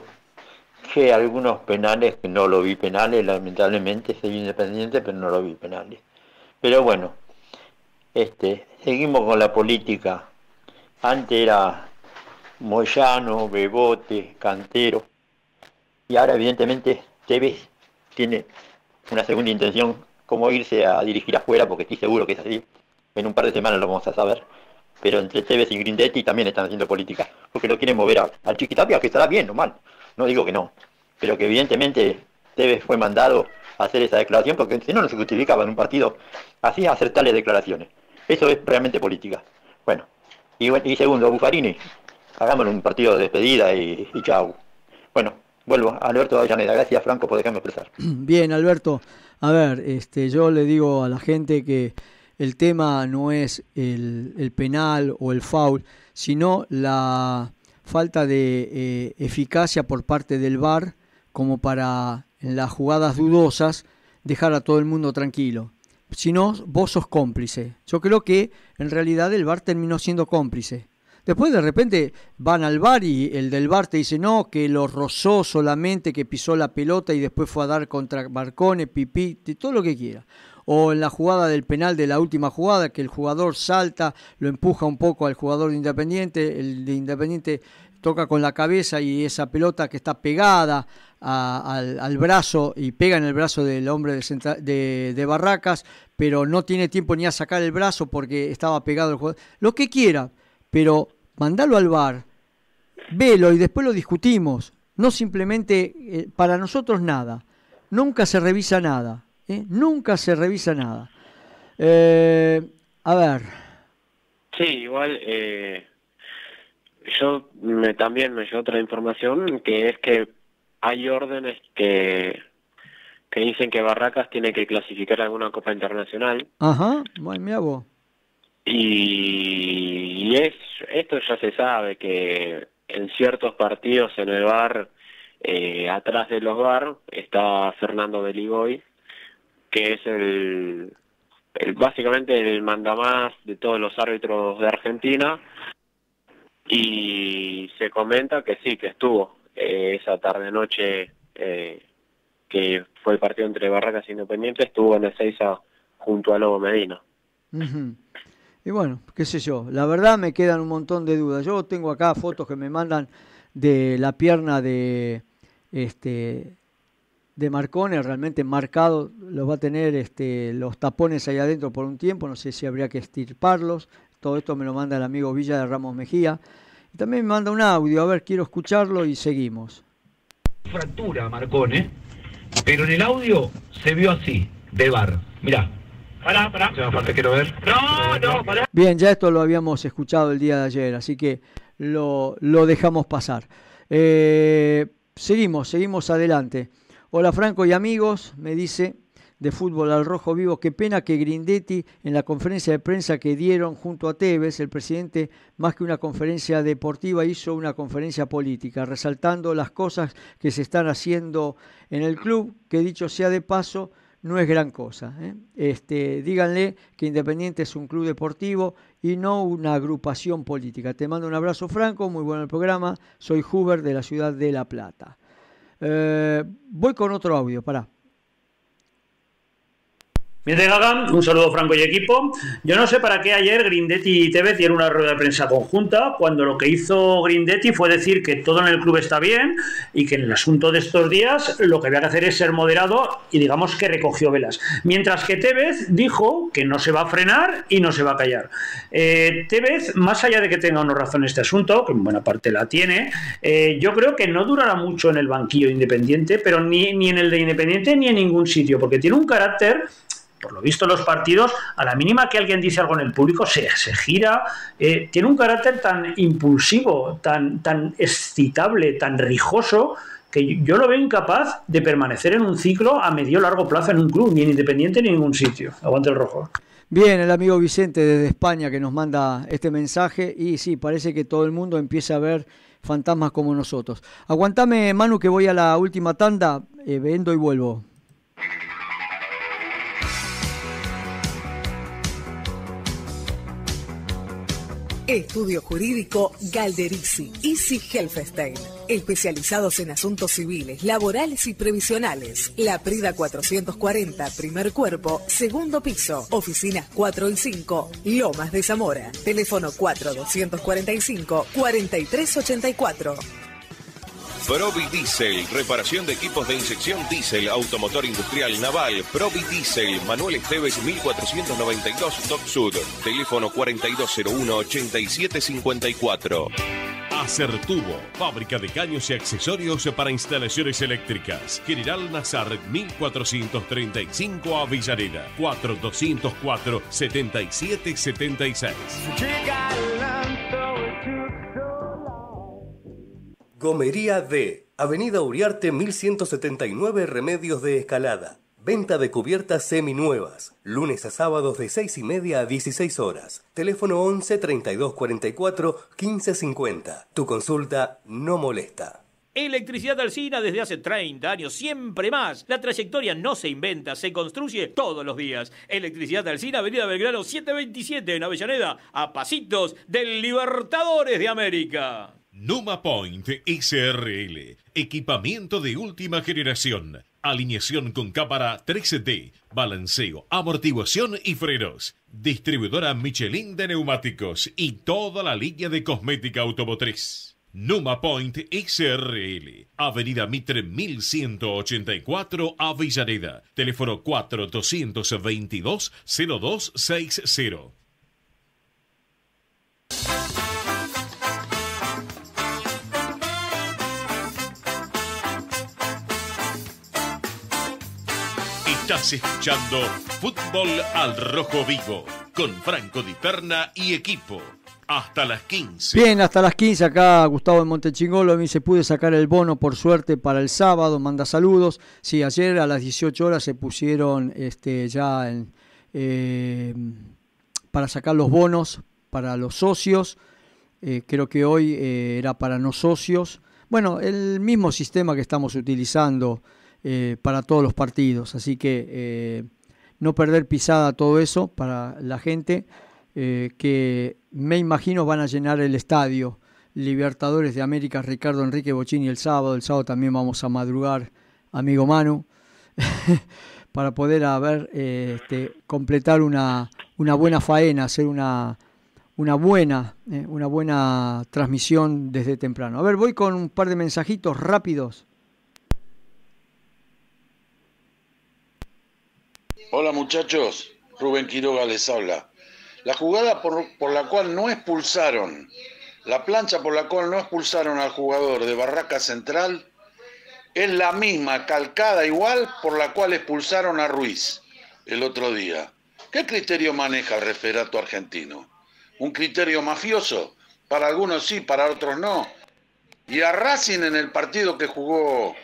Speaker 9: que algunos penales, que no lo vi penales, lamentablemente soy independiente, pero no lo vi penales. Pero bueno, este, seguimos con la política. Antes era Moyano, Bebote, Cantero. Y ahora evidentemente Tevez tiene una segunda intención, como irse a dirigir afuera, porque estoy seguro que es así. En un par de semanas lo vamos a saber. Pero entre Tevez y Grindetti también están haciendo política, porque lo quieren mover al Chiquitapia, que estará bien o mal no digo que no, pero que evidentemente Tevez fue mandado a hacer esa declaración porque si no, no se justificaba en un partido así hacer tales declaraciones. Eso es realmente política. Bueno, y, segundo, Buffarini, hagámoslo un partido de despedida y, y chau. Bueno, vuelvo. Alberto Avellaneda, gracias Franco por dejarme expresar.
Speaker 2: Bien, Alberto. A ver, este, yo le digo a la gente que el tema no es el, el penal o el foul, sino la, falta de eh, eficacia por parte del VAR como para en las jugadas dudosas dejar a todo el mundo tranquilo. Si no, vos sos cómplice. Yo creo que en realidad el VAR terminó siendo cómplice. Después de repente van al bar y el del bar te dice no, que lo rozó solamente, que pisó la pelota y después fue a dar contra Barcone, Pipí, todo lo que quiera o en la jugada del penal de la última jugada, que el jugador salta, lo empuja un poco al jugador de Independiente, el de Independiente toca con la cabeza y esa pelota que está pegada al, brazo y pega en el brazo del hombre de, de, Barracas, pero no tiene tiempo ni a sacar el brazo porque estaba pegado al jugador. Lo que quiera, pero mandalo al bar, velo y después lo discutimos. No simplemente eh, para nosotros nada. Nunca se revisa nada. ¿Eh? Nunca se revisa nada. Eh, a ver.
Speaker 3: Sí, igual eh, yo me, también me llegó otra información que es que hay órdenes que que dicen que Barracas tiene que clasificar alguna copa internacional.
Speaker 2: Ajá, bueno, mira vos.
Speaker 3: Y, y, es esto ya se sabe que en ciertos partidos en el bar eh, atrás de los bar está Fernando Beligoy que es el, básicamente el mandamás de todos los árbitros de Argentina y se comenta que sí, que estuvo eh, esa tarde noche eh, que fue el partido entre Barracas e Independiente, estuvo en el Seiza junto a Lobo Medina.
Speaker 2: Y bueno, qué sé yo, la verdad me quedan un montón de dudas. Yo tengo acá fotos que me mandan de la pierna de este de Marcone, realmente marcado, lo va a tener este, los tapones ahí adentro por un tiempo, no sé si habría que estirparlos, todo esto me lo manda el amigo Villa de Ramos Mejía. Y también me manda un audio, a ver, quiero escucharlo y seguimos.
Speaker 10: Fractura Marcone, pero en el audio se vio así, de bar. Mirá. Pará, pará. quiero ver. No, no, pará.
Speaker 2: Bien, ya esto lo habíamos escuchado el día de ayer, así que lo, lo dejamos pasar. Eh, seguimos, seguimos adelante. Hola Franco y amigos, me dice de fútbol al rojo vivo. Qué pena que Grindetti en la conferencia de prensa que dieron junto a Tevez, el presidente, más que una conferencia deportiva, hizo una conferencia política, resaltando las cosas que se están haciendo en el club, que dicho sea de paso, no es gran cosa. ¿eh? Este, díganle que Independiente es un club deportivo y no una agrupación política. Te mando un abrazo franco, muy bueno el programa. Soy Huber de la ciudad de La Plata. Eh, voy con otro audio, para.
Speaker 11: Mientras hagan, un saludo Franco y equipo. Yo no sé para qué ayer Grindetti y Tevez dieron una rueda de prensa conjunta, cuando lo que hizo Grindetti fue decir que todo en el club está bien y que en el asunto de estos días lo que había que hacer es ser moderado y digamos que recogió velas. Mientras que Tevez dijo que no se va a frenar y no se va a callar. Eh, Tevez, más allá de que tenga una razón este asunto, que en buena parte la tiene, eh, yo creo que no durará mucho en el banquillo independiente, pero ni, ni en el de Independiente ni en ningún sitio, porque tiene un carácter por lo visto los partidos, a la mínima que alguien dice algo en el público, se, se gira, eh, tiene un carácter tan impulsivo, tan, tan excitable, tan rijoso, que yo lo veo incapaz de permanecer en un ciclo a medio largo plazo en un club, ni en Independiente ni en ningún sitio. Aguante el rojo.
Speaker 2: Bien, el amigo Vicente desde España que nos manda este mensaje y sí, parece que todo el mundo empieza a ver fantasmas como nosotros. Aguantame, Manu, que voy a la última tanda, eh, vendo y vuelvo.
Speaker 5: Estudio Jurídico Galderici, Easy Helfestein. Especializados en asuntos civiles, laborales y previsionales. La Prida 440, primer cuerpo, segundo piso. Oficinas 4 y 5, Lomas de Zamora. Teléfono 4245 4384.
Speaker 1: Provi Diesel, reparación de equipos de inyección diésel, automotor industrial naval. Provi Diesel, Manuel Esteves 1492 Top Sud, teléfono 4201-8754. Acertubo, fábrica de caños y accesorios para instalaciones eléctricas. General Nazar 1435 Avellaneda, 4204
Speaker 12: Gomería D, Avenida Uriarte 1179 Remedios de Escalada. Venta de cubiertas seminuevas. Lunes a sábados de 6 y media a 16 horas. Teléfono 11 32 44 15 50. Tu consulta no molesta.
Speaker 6: Electricidad Alcina desde hace 30 años, siempre más. La trayectoria no se inventa, se construye todos los días. Electricidad Alcina, Avenida Belgrano 727 en Avellaneda, a pasitos del Libertadores de América.
Speaker 1: Numa Point SRL. Equipamiento de última generación. Alineación con cámara 3D. Balanceo, amortiguación y frenos. Distribuidora Michelin de neumáticos y toda la línea de cosmética automotriz. Numa Point SRL. Avenida Mitre 1184 Avellaneda. Teléfono 4222 0260. Escuchando Fútbol al Rojo Vivo con Franco Di Perna y equipo. Hasta las 15.
Speaker 2: Bien, hasta las 15 acá Gustavo de Montechingolo me dice pude sacar el bono por suerte para el sábado, manda saludos. Sí, ayer a las 18 horas se pusieron este, ya eh, para sacar los bonos para los socios. Eh, creo que hoy eh, era para no socios. Bueno, el mismo sistema que estamos utilizando eh, para todos los partidos. Así que eh, no perder pisada todo eso para la gente eh, que me imagino van a llenar el estadio. Libertadores de América, Ricardo Enrique Bochini el sábado. El sábado también vamos a madrugar, amigo Manu, para poder a este, completar una, buena faena, hacer una, una buena, una buena transmisión desde temprano. A ver, voy con un par de mensajitos rápidos.
Speaker 13: Hola muchachos, Rubén Quiroga les habla. La jugada por, por, la cual no expulsaron, la plancha por la cual no expulsaron al jugador de Barraca Central es la misma, calcada igual, por la cual expulsaron a Ruiz el otro día. ¿Qué criterio maneja el referato argentino? ¿Un criterio mafioso? Para algunos sí, para otros no. Y a Racing en el partido que jugó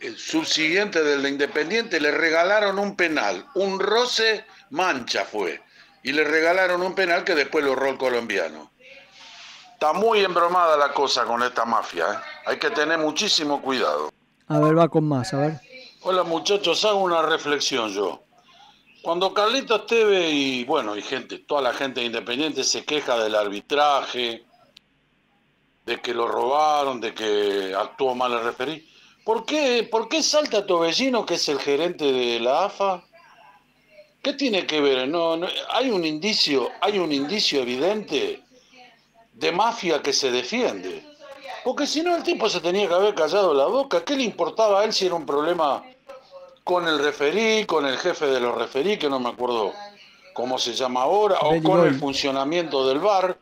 Speaker 13: el subsiguiente del Independiente le regalaron un penal, un roce mancha fue, y le regalaron un penal que después lo erró el colombiano. Está muy embromada la cosa con esta mafia, ¿eh? hay que tener muchísimo cuidado.
Speaker 2: A ver, va con más, a ver.
Speaker 13: Hola muchachos, hago una reflexión yo. Cuando Carlitos Teve y bueno, y gente, toda la gente independiente se queja del arbitraje, de que lo robaron, de que actuó mal el referí, ¿Por qué, ¿Por qué salta Tobellino, que es el gerente de la AFA? ¿Qué tiene que ver? No, no, hay un indicio, hay un indicio evidente de mafia que se defiende. Porque si no el tipo se tenía que haber callado la boca. ¿Qué le importaba a él si era un problema con el referí, con el jefe de los referí, que no me acuerdo cómo se llama ahora, o con el funcionamiento del bar?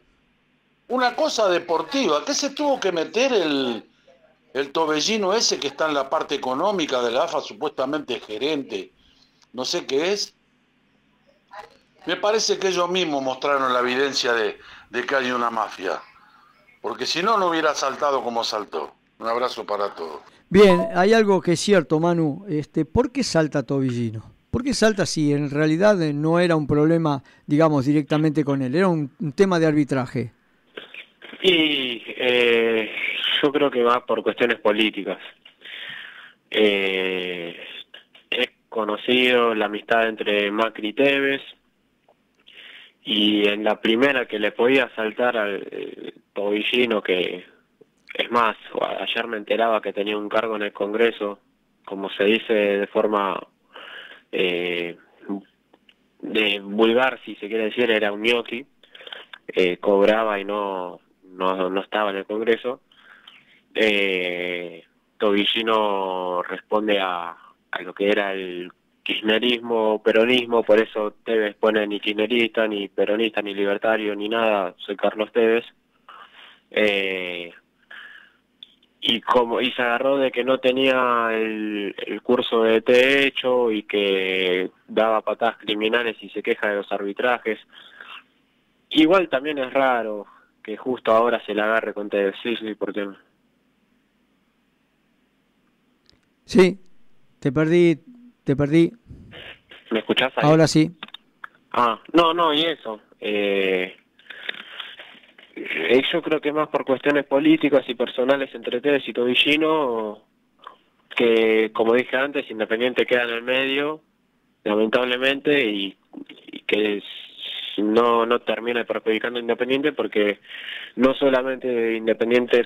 Speaker 13: Una cosa deportiva. ¿Qué se tuvo que meter el, el tobellino ese que está en la parte económica de la AFA, supuestamente gerente, no sé qué es, me parece que ellos mismos mostraron la evidencia de, que hay una mafia. Porque si no, no hubiera saltado como saltó. Un abrazo para todos.
Speaker 2: Bien, hay algo que es cierto, Manu. Este, ¿Por qué salta Tobillino? ¿Por qué salta si en realidad no era un problema, digamos, directamente con él? Era un, tema de arbitraje.
Speaker 3: Y eh, yo creo que va por cuestiones políticas. Eh, he conocido la amistad entre Macri y Tevez y en la primera que le podía saltar al eh, Tobillino, que es más, ayer me enteraba que tenía un cargo en el Congreso, como se dice de forma eh, de vulgar, si se quiere decir, era un gnocchi, eh, cobraba y no, no, no estaba en el Congreso eh, Tobillino responde a, lo que era el kirchnerismo, peronismo, por eso Tevez pone ni kirchnerista, ni peronista, ni libertario, ni nada, soy Carlos Tevez. Eh, y como y se agarró de que no tenía el, curso de T hecho y que daba patadas criminales y se queja de los arbitrajes. Igual también es raro que justo ahora se le agarre con Tevez, sí, sí, porque
Speaker 2: Sí, te perdí, te perdí.
Speaker 3: ¿Me escuchás ahí?
Speaker 2: Ahora sí.
Speaker 3: Ah, no, no, y eso. Eh, eh, yo creo que más por cuestiones políticas y personales entre Tevez y Tobillino, que como dije antes, Independiente queda en el medio, lamentablemente, y, que no, no termina perjudicando a Independiente porque no solamente Independiente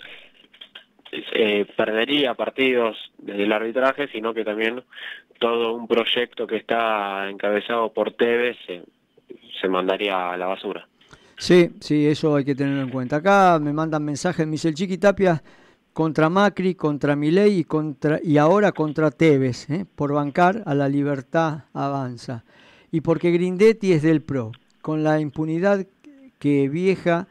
Speaker 3: eh, perdería partidos desde el arbitraje, sino que también todo un proyecto que está encabezado por Tevez se, mandaría a la basura.
Speaker 2: Sí, sí, eso hay que tenerlo en cuenta. Acá me mandan mensajes, me dice el Chiqui Tapia contra Macri, contra Milei y, contra, y ahora contra Tevez, ¿eh? por bancar a la libertad avanza. Y porque Grindetti es del PRO, con la impunidad que vieja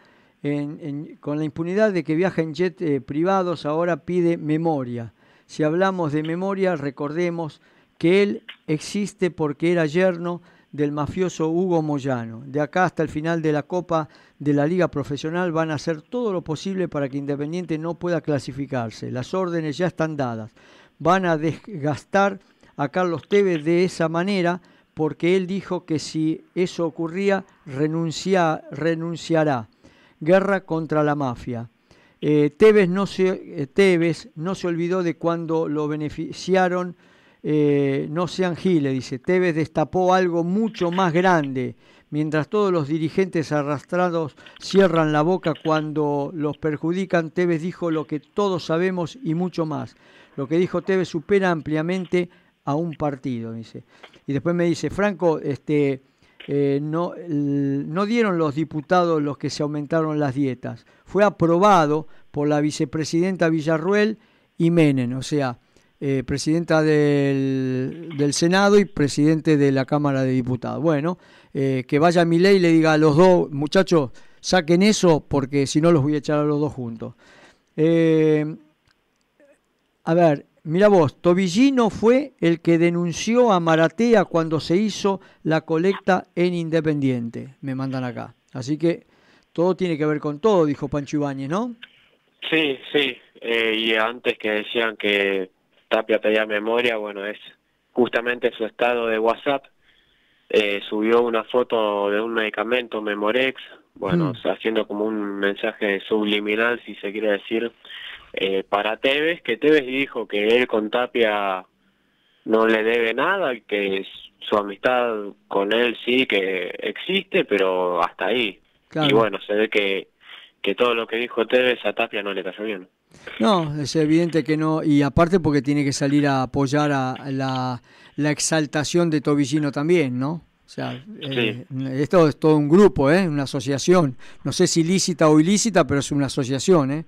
Speaker 2: con la impunidad de que viaja en jet eh, privados, ahora pide memoria. Si hablamos de memoria, recordemos que él existe porque era yerno del mafioso Hugo Moyano. De acá hasta el final de la Copa de la Liga Profesional van a hacer todo lo posible para que Independiente no pueda clasificarse. Las órdenes ya están dadas. Van a desgastar a Carlos Tevez de esa manera porque él dijo que si eso ocurría renuncia, renunciará guerra contra la mafia. Eh, Tevez, no se, eh, no se olvidó de cuando lo beneficiaron, eh, no sean giles, dice, Tevez destapó algo mucho más grande, mientras todos los dirigentes arrastrados cierran la boca cuando los perjudican, Tevez dijo lo que todos sabemos y mucho más. Lo que dijo Tevez supera ampliamente a un partido, dice. Y después me dice, Franco, este, eh, no, no dieron los diputados los que se aumentaron las dietas. Fue aprobado por la vicepresidenta Villarruel y Menem, o sea, eh, presidenta del, del, Senado y presidente de la Cámara de Diputados. Bueno, eh, que vaya mi ley y le diga a los dos, muchachos, saquen eso porque si no los voy a echar a los dos juntos. A ver, mira vos, Tobillino fue el que denunció a Maratea cuando se hizo la colecta en Independiente, me mandan acá. Así que todo tiene que ver con todo, dijo Pancho Ibáñez, ¿no?
Speaker 3: Sí, sí, y antes que decían que Tapia pedía memoria, bueno, es justamente su estado de WhatsApp. Eh, subió una foto de un medicamento, Memorex, bueno, mm. haciendo como un mensaje subliminal, si se quiere decir, eh, para Tevez, que Tevez dijo que él con Tapia no le debe nada, que su amistad con él sí que existe, pero hasta ahí. Y bueno, se ve que, que todo lo que dijo Tevez a Tapia no le cayó bien.
Speaker 2: No, es evidente que no, y aparte porque tiene que salir a apoyar a la, exaltación de Tobillino también, ¿no? O sea, eh, esto es todo un grupo, ¿eh? una asociación. No sé si lícita o ilícita, pero es una asociación. ¿eh?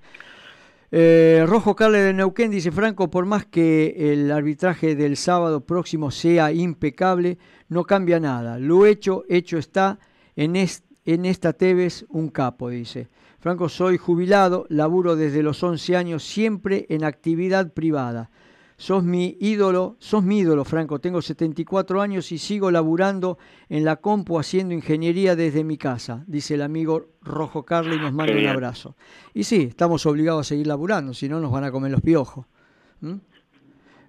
Speaker 2: Eh Rojo Carle de Neuquén dice, Franco, por más que el arbitraje del sábado próximo sea impecable, no cambia nada. Lo hecho, hecho está. En, en esta Tevez un capo, dice. Franco, soy jubilado, laburo desde los 11 años, siempre en actividad privada. Sos mi ídolo, sos mi ídolo, Franco. Tengo 74 años y sigo laburando en la compu haciendo ingeniería desde mi casa, dice el amigo Rojo Carly y nos manda un abrazo. Y sí, estamos obligados a seguir laburando, si no nos van a comer los piojos.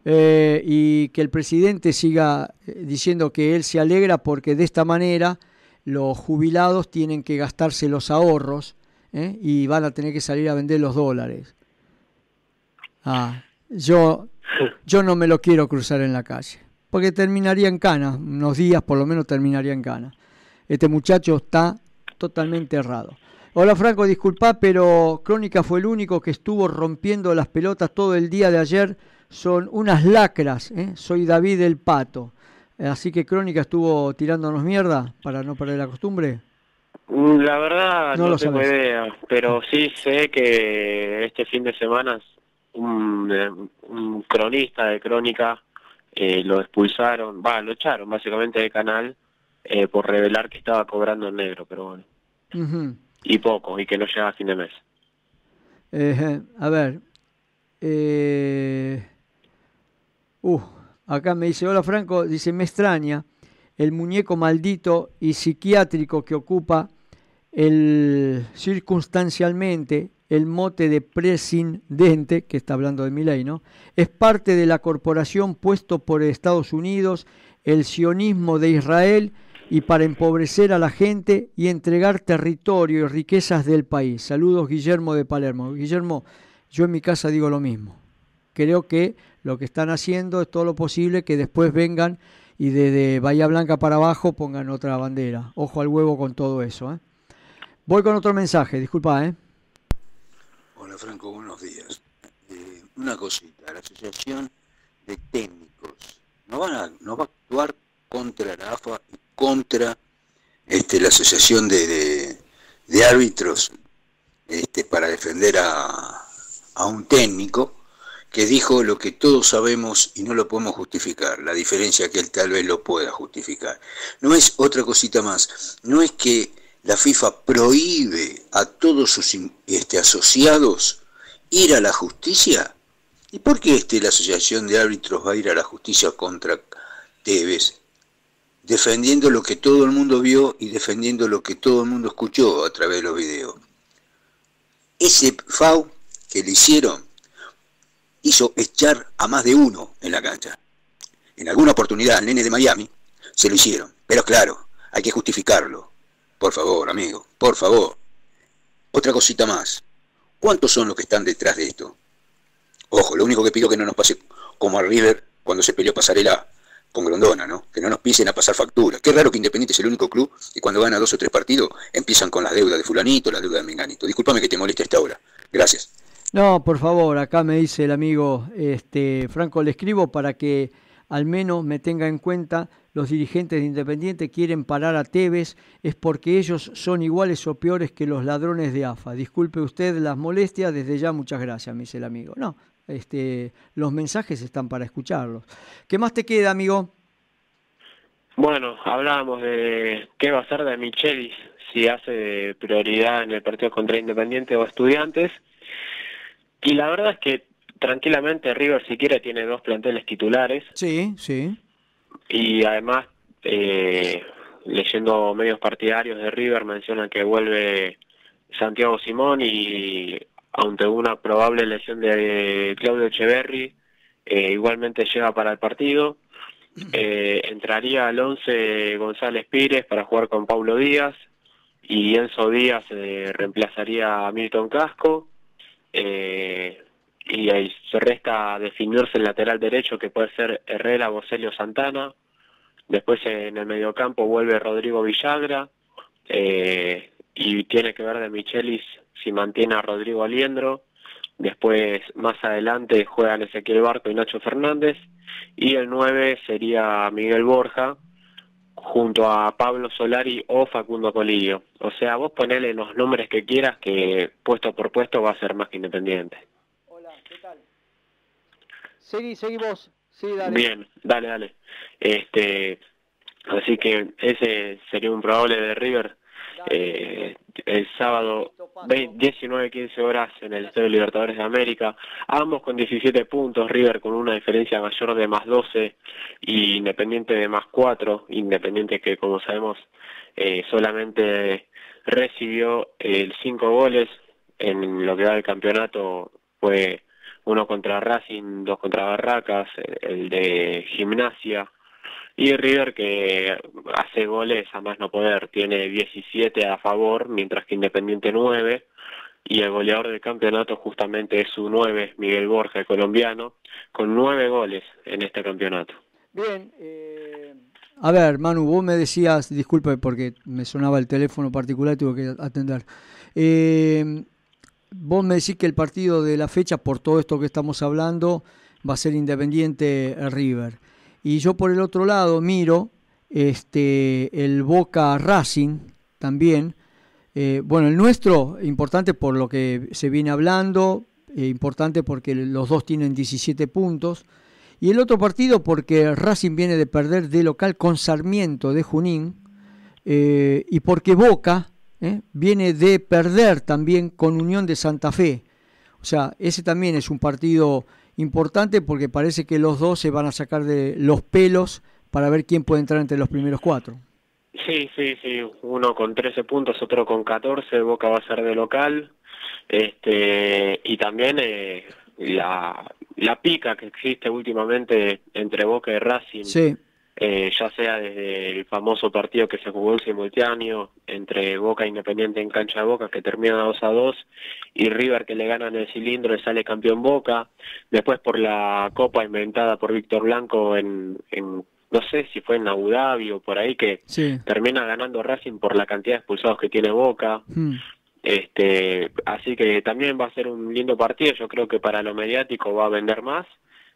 Speaker 2: Eh, y que el presidente siga eh, diciendo que él se alegra porque de esta manera los jubilados tienen que gastarse los ahorros ¿eh? y van a tener que salir a vender los dólares. Ah, yo, yo no me lo quiero cruzar en la calle, porque terminaría en cana, unos días por lo menos terminaría en cana. Este muchacho está totalmente errado. Hola Franco, disculpa, pero Crónica fue el único que estuvo rompiendo las pelotas todo el día de ayer. Son unas lacras, ¿eh? soy David el Pato. Así que Crónica estuvo tirándonos mierda para no perder la costumbre.
Speaker 3: Mm, la verdad no, tengo idea, pero sí sé que este fin de semana un, eh, un cronista de crónica eh, lo expulsaron, va, lo echaron básicamente del canal eh, por revelar que estaba cobrando en negro, pero bueno. Y poco, y que no llega a fin de mes.
Speaker 2: a ver. Uh, acá me dice, hola Franco, dice, me extraña el muñeco maldito y psiquiátrico que ocupa el circunstancialmente el mote de presidente, que está hablando de Milei, ¿no? Es parte de la corporación puesto por Estados Unidos, el sionismo de Israel y para empobrecer a la gente y entregar territorio y riquezas del país. Saludos Guillermo de Palermo. Guillermo, yo en mi casa digo lo mismo. Creo que lo que están haciendo es todo lo posible que después vengan y desde Bahía Blanca para abajo pongan otra bandera. Ojo al huevo con todo eso. ¿eh? Voy con otro mensaje, disculpa, ¿eh?
Speaker 14: Franco, buenos días. Eh, una cosita, la Asociación de Técnicos no, va a actuar contra la AFA y contra este, la Asociación de, de, Árbitros este, para defender a, a un técnico que dijo lo que todos sabemos y no lo podemos justificar, la diferencia que él tal vez lo pueda justificar. No es otra cosita más, no es que la FIFA prohíbe a todos sus este, asociados ir a la justicia? ¿Y por qué este, la Asociación de Árbitros va a ir a la justicia contra Tevez? Defendiendo lo que todo el mundo vio y defendiendo lo que todo el mundo escuchó a través de los videos. Ese FAU que le hicieron hizo echar a más de uno en la cancha. En alguna oportunidad al nene de Miami se lo hicieron, pero claro, hay que justificarlo. Por favor, amigo, por favor. Otra cosita más. ¿Cuántos son los que están detrás de esto? Ojo, lo único que pido es que no nos pase como a River cuando se peleó Pasarela con Grondona, ¿no? Que no nos pisen a pasar factura. Qué raro que Independiente es el único club y cuando gana dos o tres partidos empiezan con las deudas de fulanito, las deudas de menganito. Discúlpame que te moleste esta hora. Gracias.
Speaker 2: No, por favor, acá me dice el amigo este, Franco, le escribo para que al menos me tenga en cuenta, los dirigentes de Independiente quieren parar a Tevez, es porque ellos son iguales o peores que los ladrones de AFA. Disculpe usted las molestias, desde ya muchas gracias, me el amigo. No, este, los mensajes están para escucharlos. ¿Qué más te queda, amigo?
Speaker 3: Bueno, hablábamos de qué va a hacer de Michelis, si hace prioridad en el partido contra Independiente o Estudiantes. Y la verdad es que tranquilamente River si quiere tiene dos planteles titulares.
Speaker 2: Sí, sí.
Speaker 3: Y además, eh, leyendo medios partidarios de River, mencionan que vuelve Santiago Simón y ante una probable lesión de Claudio Echeverri, eh, igualmente llega para el partido. Eh, entraría al 11 González Pires para jugar con Paulo Díaz y Enzo Díaz eh, reemplazaría a Milton Casco. Eh, y ahí se resta definirse el lateral derecho que puede ser Herrera, Bocelio Santana. Después en el mediocampo vuelve Rodrigo Villagra eh, y tiene que ver de Michelis si mantiene a Rodrigo Aliendro. Después más adelante juegan Ezequiel Barco y Nacho Fernández y el 9 sería Miguel Borja junto a Pablo Solari o Facundo Colillo. O sea, vos ponele los nombres que quieras que puesto por puesto va a ser más que independiente.
Speaker 2: Seguí, seguí vos. Sí, dale.
Speaker 3: Bien, dale, dale. Este, así que ese sería un probable de River. Eh, el sábado 19-15 horas en el Estadio Libertadores de América, ambos con 17 puntos, River con una diferencia mayor de más 12 y Independiente de más 4, Independiente que como sabemos eh, solamente recibió el 5 goles en lo que va del campeonato, fue uno contra Racing, dos contra Barracas, el de Gimnasia, y River que hace goles a más no poder, tiene 17 a favor, mientras que Independiente 9, y el goleador del campeonato justamente es su 9, Miguel Borja, el colombiano, con 9 goles en este campeonato.
Speaker 2: Bien, eh, a ver, Manu, vos me decías, disculpe porque me sonaba el teléfono particular y tuve que atender. Eh, vos me decís que el partido de la fecha, por todo esto que estamos hablando, va a ser Independiente River. Y yo por el otro lado miro este, el Boca Racing también. Eh, bueno, el nuestro, importante por lo que se viene hablando, eh, importante porque los dos tienen 17 puntos. Y el otro partido porque Racing viene de perder de local con Sarmiento de Junín. Eh, y porque Boca viene de perder también con Unión de Santa Fe. O sea, ese también es un partido importante porque parece que los dos se van a sacar de los pelos para ver quién puede entrar entre los primeros cuatro.
Speaker 3: Sí, sí, sí, uno con 13 puntos, otro con 14, Boca va a ser de local, este y también eh, la, la pica que existe últimamente entre Boca y Racing,
Speaker 2: sí.
Speaker 3: Eh, ya sea desde el famoso partido que se jugó en simultáneo entre Boca e Independiente en cancha de Boca que termina 2 a 2 y River que le gana en el cilindro y sale campeón Boca, después por la copa inventada por Víctor Blanco en, en no sé si fue en Abu Dhabi o por ahí que
Speaker 2: Sí.
Speaker 3: termina ganando Racing por la cantidad de expulsados que tiene Boca.
Speaker 2: Hmm.
Speaker 3: Este, así que también va a ser un lindo partido, yo creo que para lo mediático va a vender más,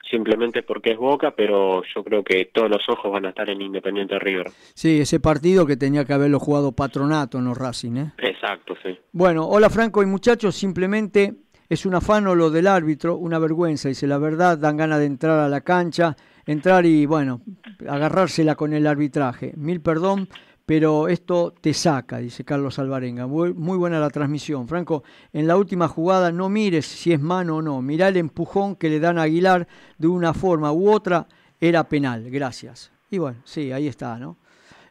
Speaker 3: simplemente porque es Boca, pero yo creo que todos los ojos van a estar en Independiente River.
Speaker 2: Sí, ese partido que tenía que haberlo jugado Patronato, no Racing. ¿eh?
Speaker 3: Exacto, sí.
Speaker 2: Bueno, hola Franco y muchachos, simplemente es un afano lo del árbitro, una vergüenza, dice la verdad, dan ganas de entrar a la cancha, entrar y bueno, agarrársela con el arbitraje. Mil perdón, pero esto te saca, dice Carlos Alvarenga. Muy, buena la transmisión. Franco, en la última jugada no mires si es mano o no, mirá el empujón que le dan a Aguilar de una forma u otra, era penal, gracias. Y bueno, sí, ahí está, ¿no?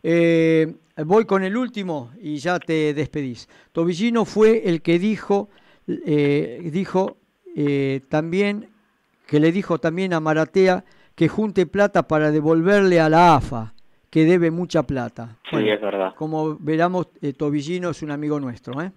Speaker 2: Eh, voy con el último y ya te despedís. Tobillino fue el que dijo, eh, dijo eh, también, que le dijo también a Maratea que junte plata para devolverle a la AFA, que debe mucha plata.
Speaker 3: Sí, es verdad.
Speaker 2: Como veramos, eh, Tobillino es un amigo nuestro, ¿eh?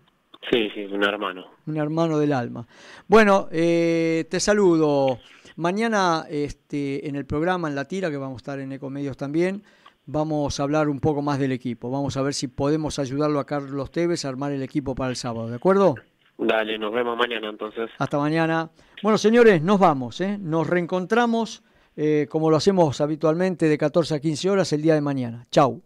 Speaker 3: Sí, sí, un hermano.
Speaker 2: un hermano del alma. Bueno, eh, te saludo. Mañana este, en el programa, en la tira, que vamos a estar en Ecomedios también, vamos a hablar un poco más del equipo. Vamos a ver si podemos ayudarlo a Carlos Tevez a armar el equipo para el sábado, ¿de acuerdo?
Speaker 3: Dale, nos vemos mañana entonces.
Speaker 2: Hasta mañana. Bueno, señores, nos vamos, ¿eh? Nos reencontramos eh, como lo hacemos habitualmente de 14 a 15 horas el día de mañana. Chau.